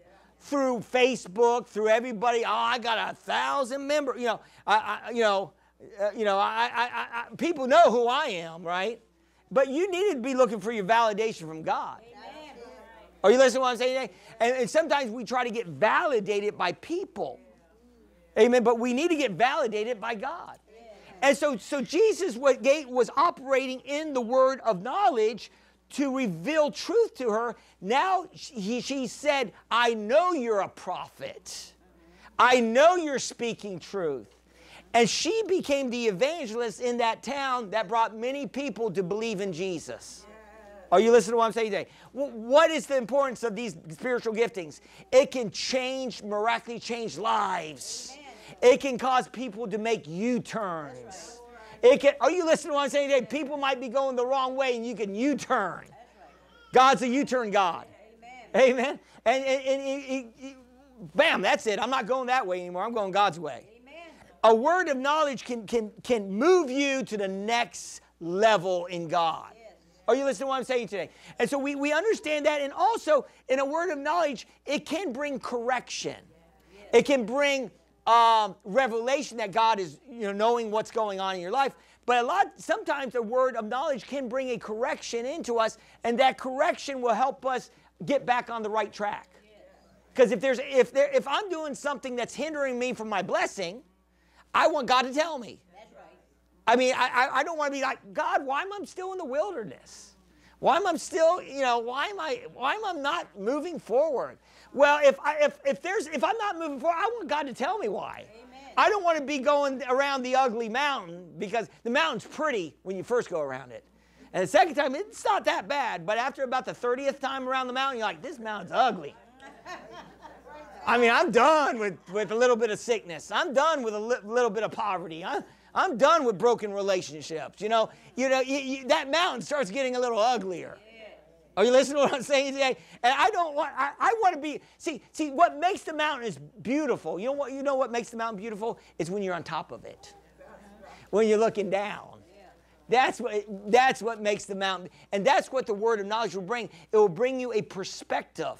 through Facebook, through everybody. Oh, I got a thousand members. You know, I, I you know, uh, you know, I, I, I, people know who I am, right? But you need to be looking for your validation from God. Are you listening to what I'm saying today? And, and sometimes we try to get validated by people. Amen. But we need to get validated by God. And so, so Jesus was, was operating in the word of knowledge to reveal truth to her. Now he, she said, I know you're a prophet. I know you're speaking truth. And she became the evangelist in that town that brought many people to believe in Jesus. Are you listening to what I'm saying today? What is the importance of these spiritual giftings? It can change, miraculously change lives. It can cause people to make U-turns. It can, are you listening to what I'm saying today? People might be going the wrong way and you can U-turn. God's a U-turn God. Amen. And, and, and he- bam, that's it. I'm not going that way anymore. I'm going God's way. A word of knowledge can, can, can move you to the next level in God. Are Are you listening to what I'm saying today? And so we, we understand that. And also, in a word of knowledge, it can bring correction. It can bring um, revelation that God is, you know, knowing what's going on in your life. But a lot, sometimes a word of knowledge can bring a correction into us, and that correction will help us get back on the right track. Because if there's if there if I'm doing something that's hindering me from my blessing, I want God to tell me. That's right. I mean, I, I, I don't want to be like, God, why am I still in the wilderness? Why am I still, you know, why am I why am I not moving forward? Well, if I if if there's if I'm not moving forward, I want God to tell me why. Amen. I don't want to be going around the ugly mountain because the mountain's pretty when you first go around it. And the second time, it's not that bad. But after about the 30th time around the mountain, you're like, this mountain's ugly. I mean, I'm done with, with a little bit of sickness. I'm done with a li- little bit of poverty. I'm, I'm done with broken relationships. You know, you know you, you, that mountain starts getting a little uglier. Are you listening to what I'm saying today? And I don't want. I, I want to be. See, see. What makes the mountain is beautiful. You know what? You know what makes the mountain beautiful is when you're on top of it. When you're looking down. That's what. That's what makes the mountain. And that's what the word of knowledge will bring. It will bring you a perspective,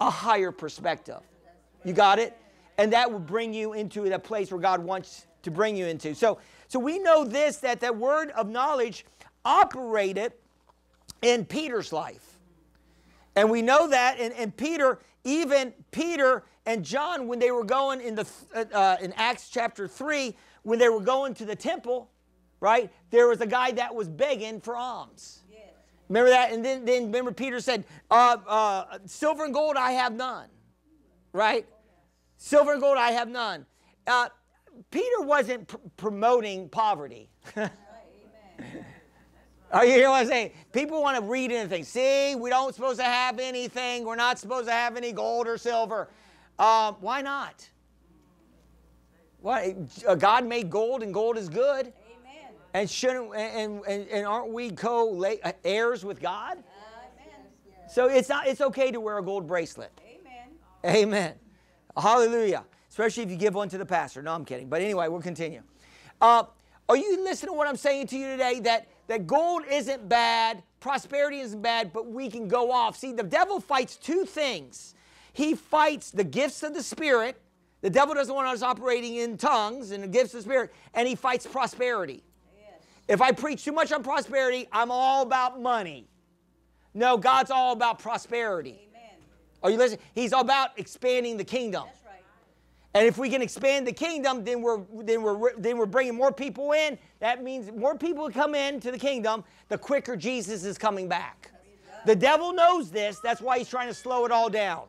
a higher perspective. You got it? And that will bring you into that place where God wants to bring you into. So, so we know this that that word of knowledge operated in Peter's life. And we know that, and, and Peter, even Peter and John, when they were going in the uh, in Acts chapter three, when they were going to the temple, right? There was a guy that was begging for alms. Remember that? And then, then remember Peter said, uh, uh, "Silver and gold I have none." Right? Silver and gold I have none. Uh, Peter wasn't pr- promoting poverty. Are you hearing what I'm saying? People want to read anything. See, we don't supposed to have anything. We're not supposed to have any gold or silver. Um, why not? Why? uh, God made gold, and gold is good. Amen. And shouldn't and and, and aren't we co-heirs with God? Amen. So it's not. It's okay to wear a gold bracelet. Amen. Amen. Hallelujah. Especially if you give one to the pastor. No, I'm kidding. But anyway, we'll continue. Uh, are you listening to what I'm saying to you today? That that gold isn't bad, prosperity isn't bad, but we can go off. See, the devil fights two things. He fights the gifts of the Spirit. The devil doesn't want us operating in tongues and the gifts of the Spirit, and he fights prosperity. Yes. If I preach too much on prosperity, I'm all about money. No, God's all about prosperity. Amen. Are you listening? He's all about expanding the kingdom. That's. And if we can expand the kingdom, then we're then we're then we're bringing more people in. That means more people come into the kingdom. The quicker Jesus is coming back. The devil knows this. That's why he's trying to slow it all down.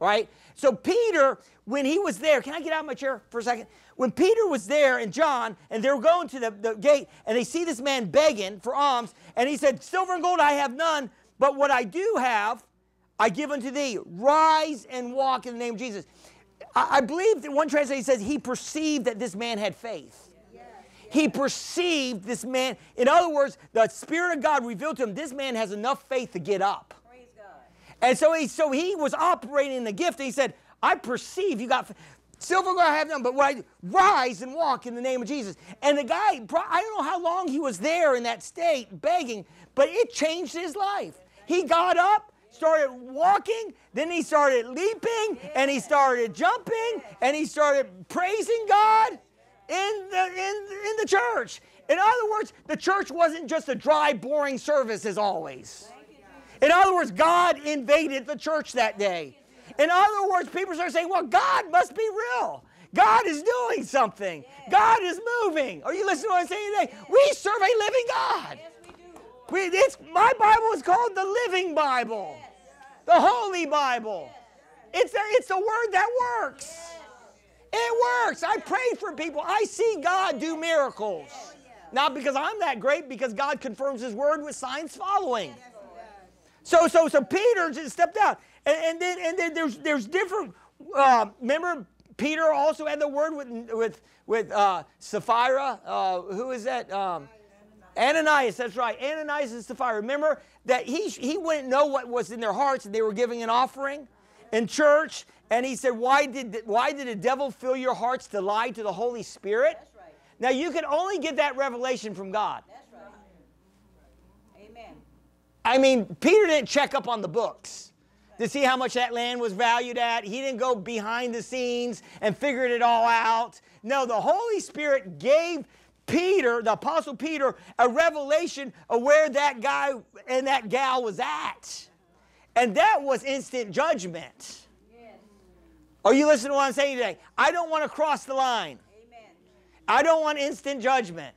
Right? So Peter, when he was there, can I get out of my chair for a second? When Peter was there and John, and they were going to the, the gate, and they see this man begging for alms, and he said, Silver and gold I have none, but what I do have, I give unto thee. Rise and walk in the name of Jesus. I, I believe that one translation says he perceived that this man had faith. He perceived this man. In other words, the Spirit of God revealed to him this man has enough faith to get up. And so he, so he was operating in the gift. He said, I perceive you got silver gold I have none, but I rise and walk in the name of Jesus. And the guy, I don't know how long he was there in that state begging, but it changed his life. He got up, started walking, then he started leaping, and he started jumping, and he started praising God in the, in, in the church. In other words, the church wasn't just a dry, boring service as always. In other words, God invaded the church that day. In other words, people start saying, well, God must be real. God is doing something. God is moving. Are you listening to what I'm saying today? We serve a living God. Yes, we do. We, it's, my Bible is called the Living Bible, the Holy Bible. It's a, it's a word that works. It works. I pray for people. I see God do miracles. Not because I'm that great, because God confirms His word with signs following. So, so, so Peter just stepped out, and, and then, and then there's, there's different. Uh, remember, Peter also had the word with, with, with uh, Sapphira. Uh, who is that? Um, Ananias. That's right. Ananias and Sapphira. Remember that he he wouldn't know what was in their hearts, and they were giving an offering in church. And he said, "Why did why did the devil fill your hearts to lie to the Holy Spirit?" That's right. Now you can only get that revelation from God. That's right. Amen. I mean, Peter didn't check up on the books to see how much that land was valued at. He didn't go behind the scenes and figured it all out. No, the Holy Spirit gave Peter, the Apostle Peter, a revelation of where that guy and that gal was at. And that was instant judgment. Yes. Are you listening to what I'm saying today? I don't want to cross the line. Amen. I don't want instant judgment.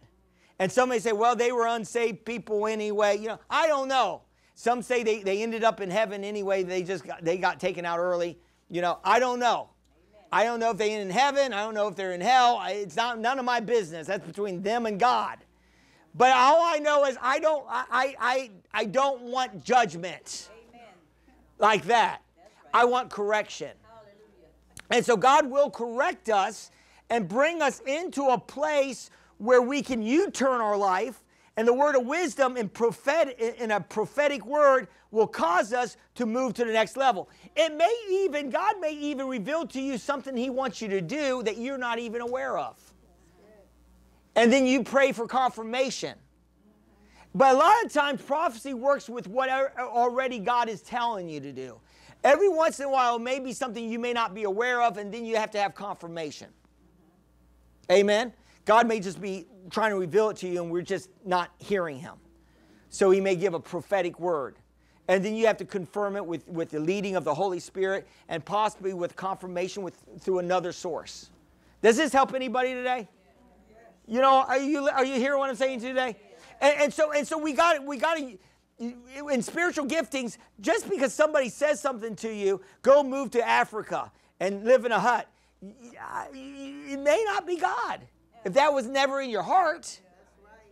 And some may say, well, they were unsaved people anyway. You know, I don't know. Some say they, they ended up in heaven anyway. They just got, they got taken out early. You know, I don't know. I don't know if they're in heaven. I don't know if they're in hell. It's not none of my business. That's between them and God. But all I know is I don't I I I don't want judgment Amen. like that. I want correction. Hallelujah. And so God will correct us and bring us into a place where we can U-turn our life. And the word of wisdom in, prophet, in a prophetic word will cause us to move to the next level. It may even, God may even reveal to you something He wants you to do that you're not even aware of. And then you pray for confirmation. But a lot of times, prophecy works with what already God is telling you to do. Every once in a while, it may be something you may not be aware of, and then you have to have confirmation. Amen? God may just be trying to reveal it to you, and we're just not hearing Him. So He may give a prophetic word. And then you have to confirm it with, with the leading of the Holy Spirit and possibly with confirmation with, through another source. Does this help anybody today? You know, are you, are you hearing what I'm saying today? And, and so and so we got we got to in spiritual giftings. Just because somebody says something to you, go move to Africa and live in a hut. It may not be God if that was never in your heart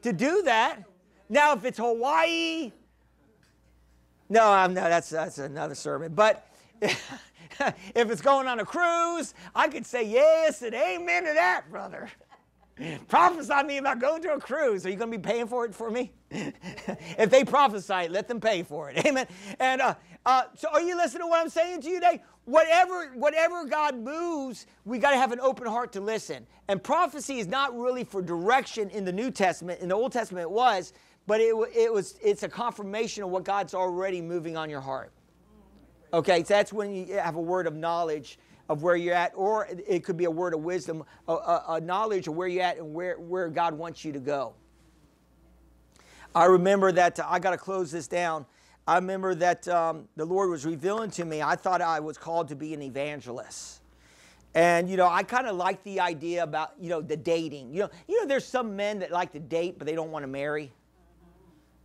to do that. Now, if it's Hawaii, no, I'm no, that's that's another sermon. But if it's going on a cruise, I could say yes and amen to that, brother. Prophesy me about going to a cruise. Are you going to be paying for it for me? if they prophesy, let them pay for it. Amen. And uh, uh, so, are you listening to what I'm saying to you today? Whatever, whatever God moves, we got to have an open heart to listen. And prophecy is not really for direction in the New Testament. In the Old Testament, it was, but it, it was. It's a confirmation of what God's already moving on your heart. Okay, so that's when you have a word of knowledge of where you're at, or it could be a word of wisdom, a, a, a, knowledge of where you're at and where, where God wants you to go. I remember that, I got to close this down. I remember that um, the Lord was revealing to me, I thought I was called to be an evangelist. And, you know, I kind of like the idea about, you know, the dating. You know, you know, there's some men that like to date, but they don't want to marry.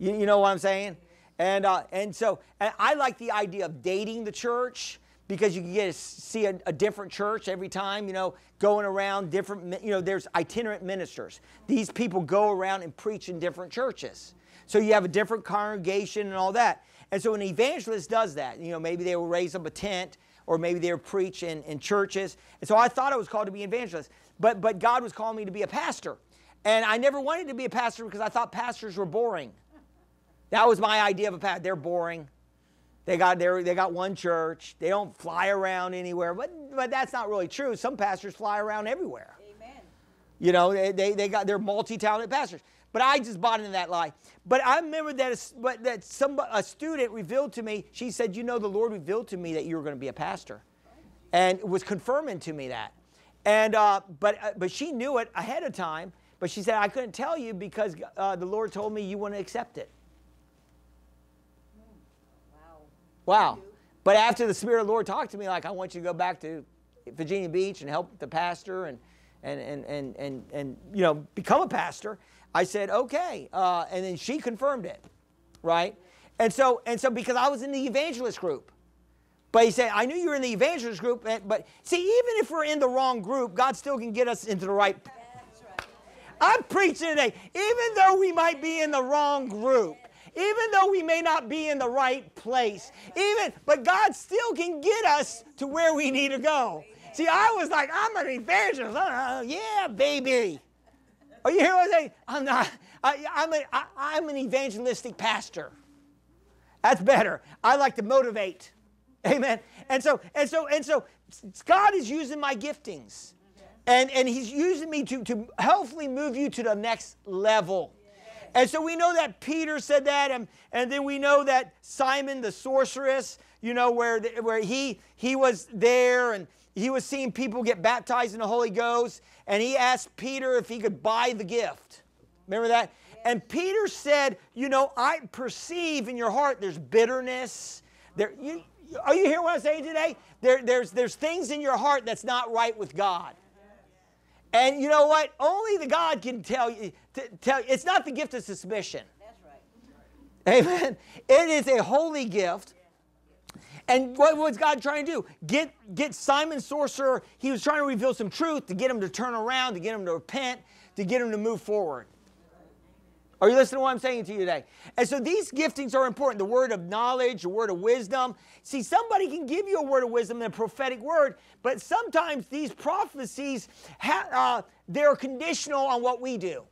You, you know what I'm saying? And, uh, and so and I like the idea of dating the church because you can get to see a, a, different church every time, you know, going around different, you know, there's itinerant ministers. These people go around and preach in different churches. So you have a different congregation and all that. And so an evangelist does that. You know, maybe they will raise up a tent or maybe they will preach in, in churches. And so I thought I was called to be an evangelist. But, but God was calling me to be a pastor. And I never wanted to be a pastor because I thought pastors were boring. That was my idea of a pastor. They're boring. They got their, they got one church. They don't fly around anywhere. But, but that's not really true. Some pastors fly around everywhere. Amen. You know, they, they, they got they're multi-talented pastors. But I just bought into that lie. But I remember that a, that some a student revealed to me. She said, "You know, the Lord revealed to me that you were going to be a pastor," and was confirming to me that. And uh, but uh, but she knew it ahead of time. But she said, "I couldn't tell you because uh, the Lord told me you wouldn't accept it." Wow. But after the Spirit of the Lord talked to me, like, I want you to go back to Virginia Beach and help the pastor and, and, and, and, and, and you know, become a pastor, I said, okay. Uh, and then she confirmed it, right? And so, and so because I was in the evangelist group, but he said, I knew you were in the evangelist group, but see, even if we're in the wrong group, God still can get us into the right. right. I'm preaching today. Even though we might be in the wrong group, even though we may not be in the right place, even, but God still can get us to where we need to go. See, I was like, I'm an evangelist. Uh, yeah, baby. Are you hearing what I'm saying? I'm not. I, I'm, a, I, I'm an evangelistic pastor. That's better. I like to motivate. Amen. And so, and so, and so, God is using my giftings. And, and he's using me to, to hopefully move you to the next level. And so we know that Peter said that, and, and then we know that Simon the sorceress, you know, where, the, where he, he was there and he was seeing people get baptized in the Holy Ghost, and he asked Peter if he could buy the gift. Remember that? And Peter said, You know, I perceive in your heart there's bitterness. There, you, are you hearing what I'm saying today? There, there's, there's things in your heart that's not right with God. And you know what? Only the God can tell you. T- tell it's not the gift of suspicion. That's right. Amen. It is a holy gift. And what was God trying to do? Get get Simon Sorcerer. He was trying to reveal some truth to get him to turn around, to get him to repent, to get him to move forward. Are you listening to what I'm saying to you today? And so these giftings are important the word of knowledge, the word of wisdom. See, somebody can give you a word of wisdom and a prophetic word, but sometimes these prophecies, ha- uh, they're conditional on what we do.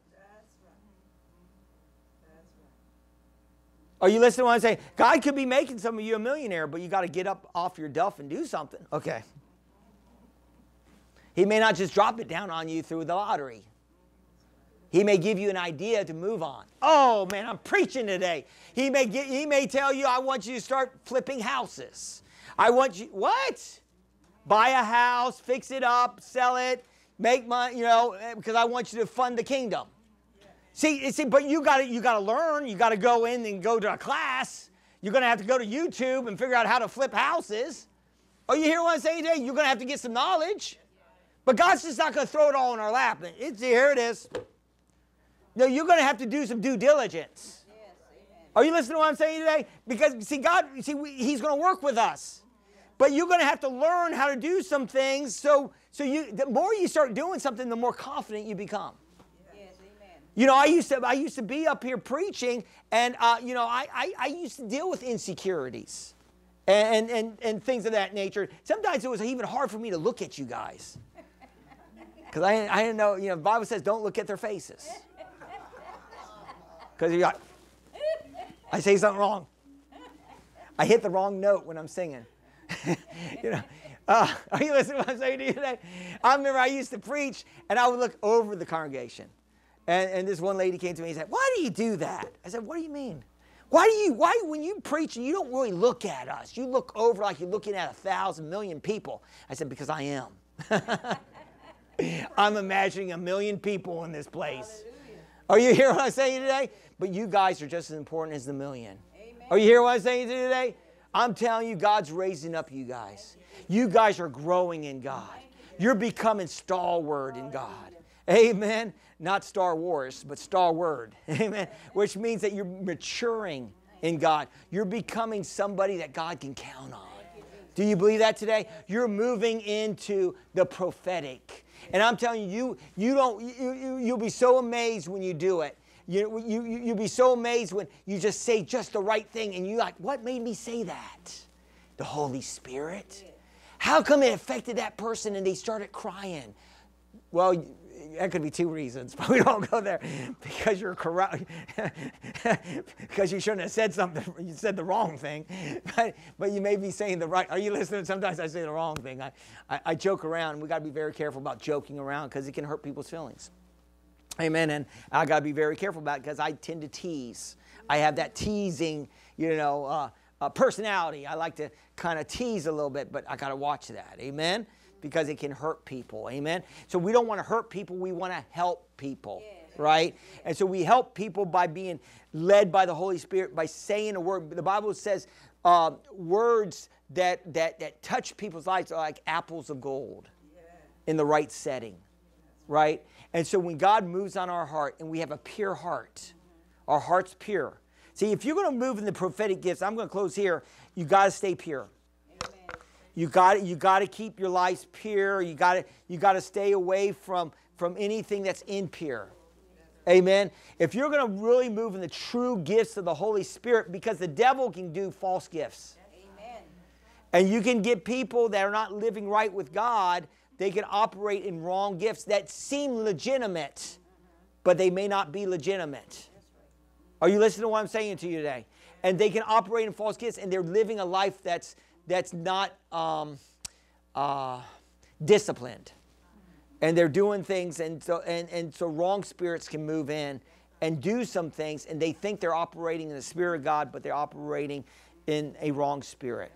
Are you listening to what I'm saying? God could be making some of you a millionaire, but you got to get up off your duff and do something. Okay. He may not just drop it down on you through the lottery. He may give you an idea to move on. Oh man, I'm preaching today. He may get, he may tell you, I want you to start flipping houses. I want you what? Buy a house, fix it up, sell it, make money, you know, eh, because I want you to fund the kingdom. See, see, but you got to you got to learn. You got to go in and go to a class. You're going to have to go to YouTube and figure out how to flip houses. Oh, you hear what I'm saying today? You're going to have to get some knowledge. But God's just not going to throw it all in our lap. It's here it is. No, you're going to have to do some due diligence. Yes. Are you listening to what I'm saying today? Because see, God, see, we, He's going to work with us, but you're going to have to learn how to do some things. So, so you, the more you start doing something, the more confident you become. You know, I used to, I used to be up here preaching, and uh, you know, I, I, I used to deal with insecurities, and, and and things of that nature. Sometimes it was even hard for me to look at you guys, because I, I didn't know. You know, the Bible says don't look at their faces, because you got. I say something wrong. I hit the wrong note when I'm singing. you know, uh, are you listening to what I'm saying to you today? I remember I used to preach, and I would look over the congregation. And, and this one lady came to me and said, Why do you do that? I said, What do you mean? Why do you, why, when you preach, you don't really look at us? You look over like you're looking at a thousand million people. I said, Because I am. I'm imagining a million people in this place. Are you hearing what I'm saying today? But you guys are just as important as the million. Amen. Are you hearing what I'm saying today? I'm telling you, God's raising up you guys. You guys are growing in God. You're becoming stalwart in God. Amen. Not Star Wars, but Star Word. Amen. Which means that you're maturing in God. You're becoming somebody that God can count on. Do you believe that today? You're moving into the prophetic. And I'm telling you, you, you don't, you, you, you'll be so amazed when you do it. You, you, you- you'll be so amazed when you just say just the right thing and you're like, what made me say that? The Holy Spirit. How come it affected that person and they started crying? Well, that could be two reasons, but we don't go there because you're corrupt, because you shouldn't have said something. You said the wrong thing, but, but you may be saying the right. Are you listening? Sometimes I say the wrong thing. I, I, I joke around. We got to be very careful about joking around because it can hurt people's feelings. Amen. And I got to be very careful about it because I tend to tease. I have that teasing, you know, uh, uh, personality. I like to kind of tease a little bit, but I got to watch that. Amen. Because it can hurt people. Amen. So we don't want to hurt people. We want to help people. Right? And so we help people by being led by the Holy Spirit, by saying a word. The Bible says uh, words that, that, that touch people's lives are like apples of gold in the right setting right? And so when God moves on our heart and we have a pure heart, our heart's pure. See, if you're going to move in the prophetic gifts, I'm going to close here. You got to stay pure. You got you got to keep your lives pure. You got to you got to stay away from from anything that's impure. Amen. If you're going to really move in the true gifts of the Holy Spirit, because the devil can do false gifts. Amen. And you can get people that are not living right with God, they can operate in wrong gifts that seem legitimate, but they may not be legitimate. Are you listening to what I'm saying to you today? And they can operate in false gifts and they're living a life that's, that's not um, uh, disciplined. And they're doing things, and so, and, and so wrong spirits can move in and do some things, and they think they're operating in the Spirit of God, but they're operating in a wrong spirit.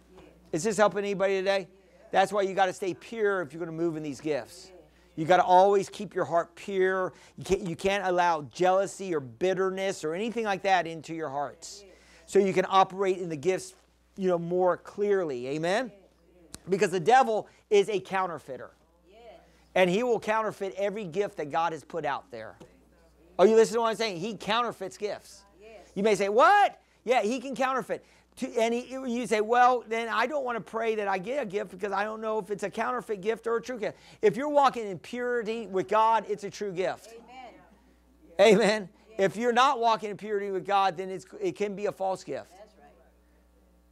Is this helping anybody today? That's why you got to stay pure if you're going to move in these gifts. You got to always keep your heart pure. You can't, you can't allow jealousy or bitterness or anything like that into your hearts. So you can operate in the gifts, you know, more clearly. Amen? Because the devil is a counterfeiter. And he will counterfeit every gift that God has put out there. Are you listening to what I'm saying? He counterfeits gifts. You may say, What? Yeah, he can counterfeit. To, and he, you say, Well, then I don't want to pray that I get a gift because I don't know if it's a counterfeit gift or a true gift. If you're walking in purity with God, it's a true gift. Amen. Amen. If you're not walking in purity with God, then it's, it can be a false gift.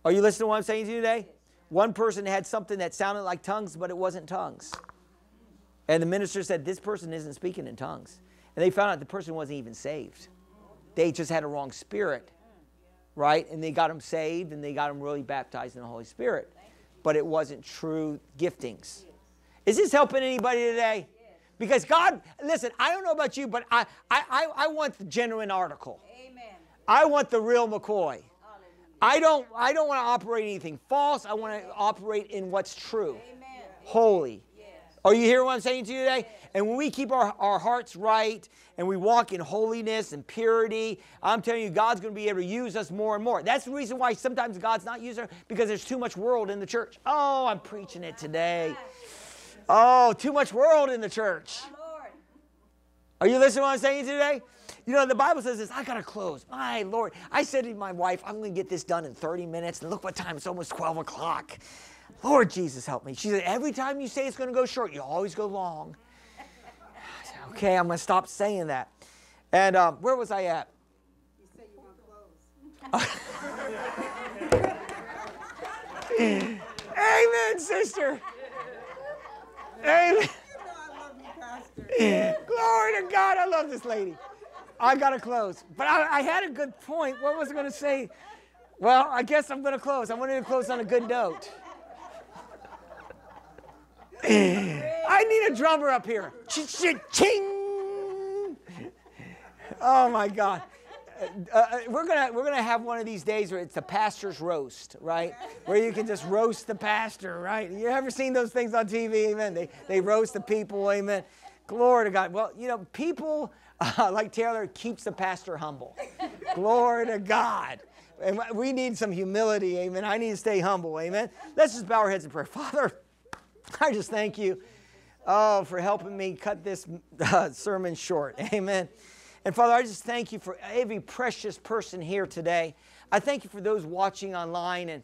Are you listening to what I'm saying to you today? One person had something that sounded like tongues, but it wasn't tongues. And the minister said, This person isn't speaking in tongues. And they found out the person wasn't even saved. They just had a wrong spirit, right? And they got them saved and they got them really baptized in the Holy Spirit. But it wasn't true giftings. Is this helping anybody today? Because God, listen, I don't know about you, but I, I, I, I want the genuine article. Amen. I want the real McCoy. I don't, I don't want to operate anything false. I want to operate in what's true, Amen. holy. Yes. Are you hearing what I'm saying to you today? And when we keep our, our hearts right and we walk in holiness and purity, I'm telling you, God's going to be able to use us more and more. That's the reason why sometimes God's not using us because there's too much world in the church. Oh, I'm preaching it today. Oh, too much world in the church. Are you listening to what I'm saying today? You know, the Bible says this, I got to close. My Lord. I said to my wife, I'm to get this done in 30 minutes. And look what time, it's almost 12 o'clock. Lord Jesus, help me. She said, Every time you say it's to go short, you always go long. Said, okay, I'm to stop saying that. And um, where was I at? You said you want to close. Amen, sister. Amen. You know. Glory to God. I love this lady. I got to close. But I, I had a good point. What was I going to say? Well, I guess I'm going to close. I wanted to close on a good note. I need a drummer up here. Ching! Oh my God. Uh, uh, we're gonna we're gonna have one of these days where it's the pastor's roast, right? Where you can just roast the pastor, right? You ever seen those things on TV? Amen. They they roast the people. Amen. Glory to God. Well, you know, people uh, like Taylor keeps the pastor humble. Glory to God. And we need some humility. Amen. I need to stay humble. Amen. Let's just bow our heads in prayer. Father, I just thank you. Oh, for helping me cut this uh, sermon short. Amen. And Father, I just thank you for every precious person here today. I thank you for those watching online. And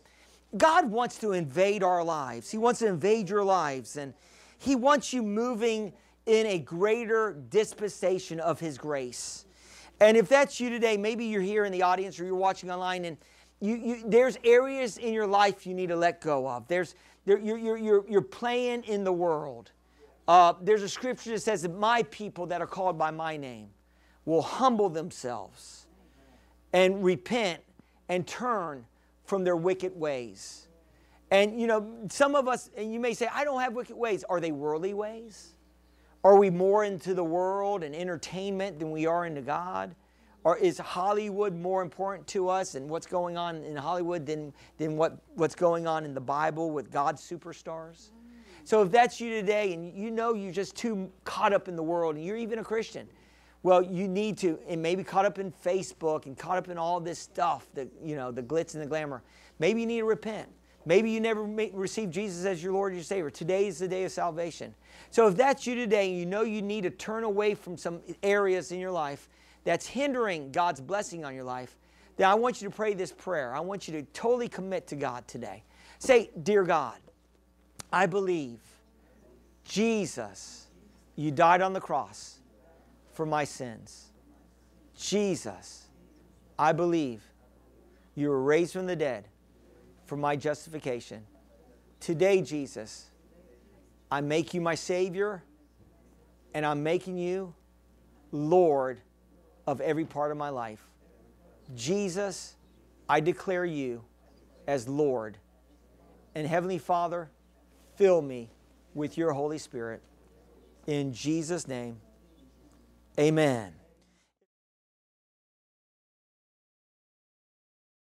God wants to invade our lives, He wants to invade your lives. And He wants you moving in a greater dispensation of His grace. And if that's you today, maybe you're here in the audience or you're watching online and you, you, there's areas in your life you need to let go of. There's, there, you're, you're, you're, you're playing in the world. Uh, there's a scripture that says that my people that are called by my name will humble themselves and repent and turn from their wicked ways. And you know, some of us, and you may say, I don't have wicked ways. Are they worldly ways? Are we more into the world and entertainment than we are into God? Or is Hollywood more important to us and what's going on in Hollywood than, than what, what's going on in the Bible with God's superstars? So if that's you today and you know you're just too caught up in the world and you're even a Christian, well, you need to, and maybe caught up in Facebook and caught up in all this stuff, the, you know, the glitz and the glamour. Maybe you need to repent. Maybe you never received Jesus as your Lord and your Savior. Today is the day of salvation. So if that's you today, and you know you need to turn away from some areas in your life that's hindering God's blessing on your life, then I want you to pray this prayer. I want you to totally commit to God today. Say, Dear God, I believe Jesus, you died on the cross for my sins. Jesus, I believe you were raised from the dead for my justification. Today, Jesus, I make you my Savior and I'm making you Lord of every part of my life. Jesus, I declare you as Lord. And Heavenly Father, fill me with your Holy Spirit. In Jesus' name, amen.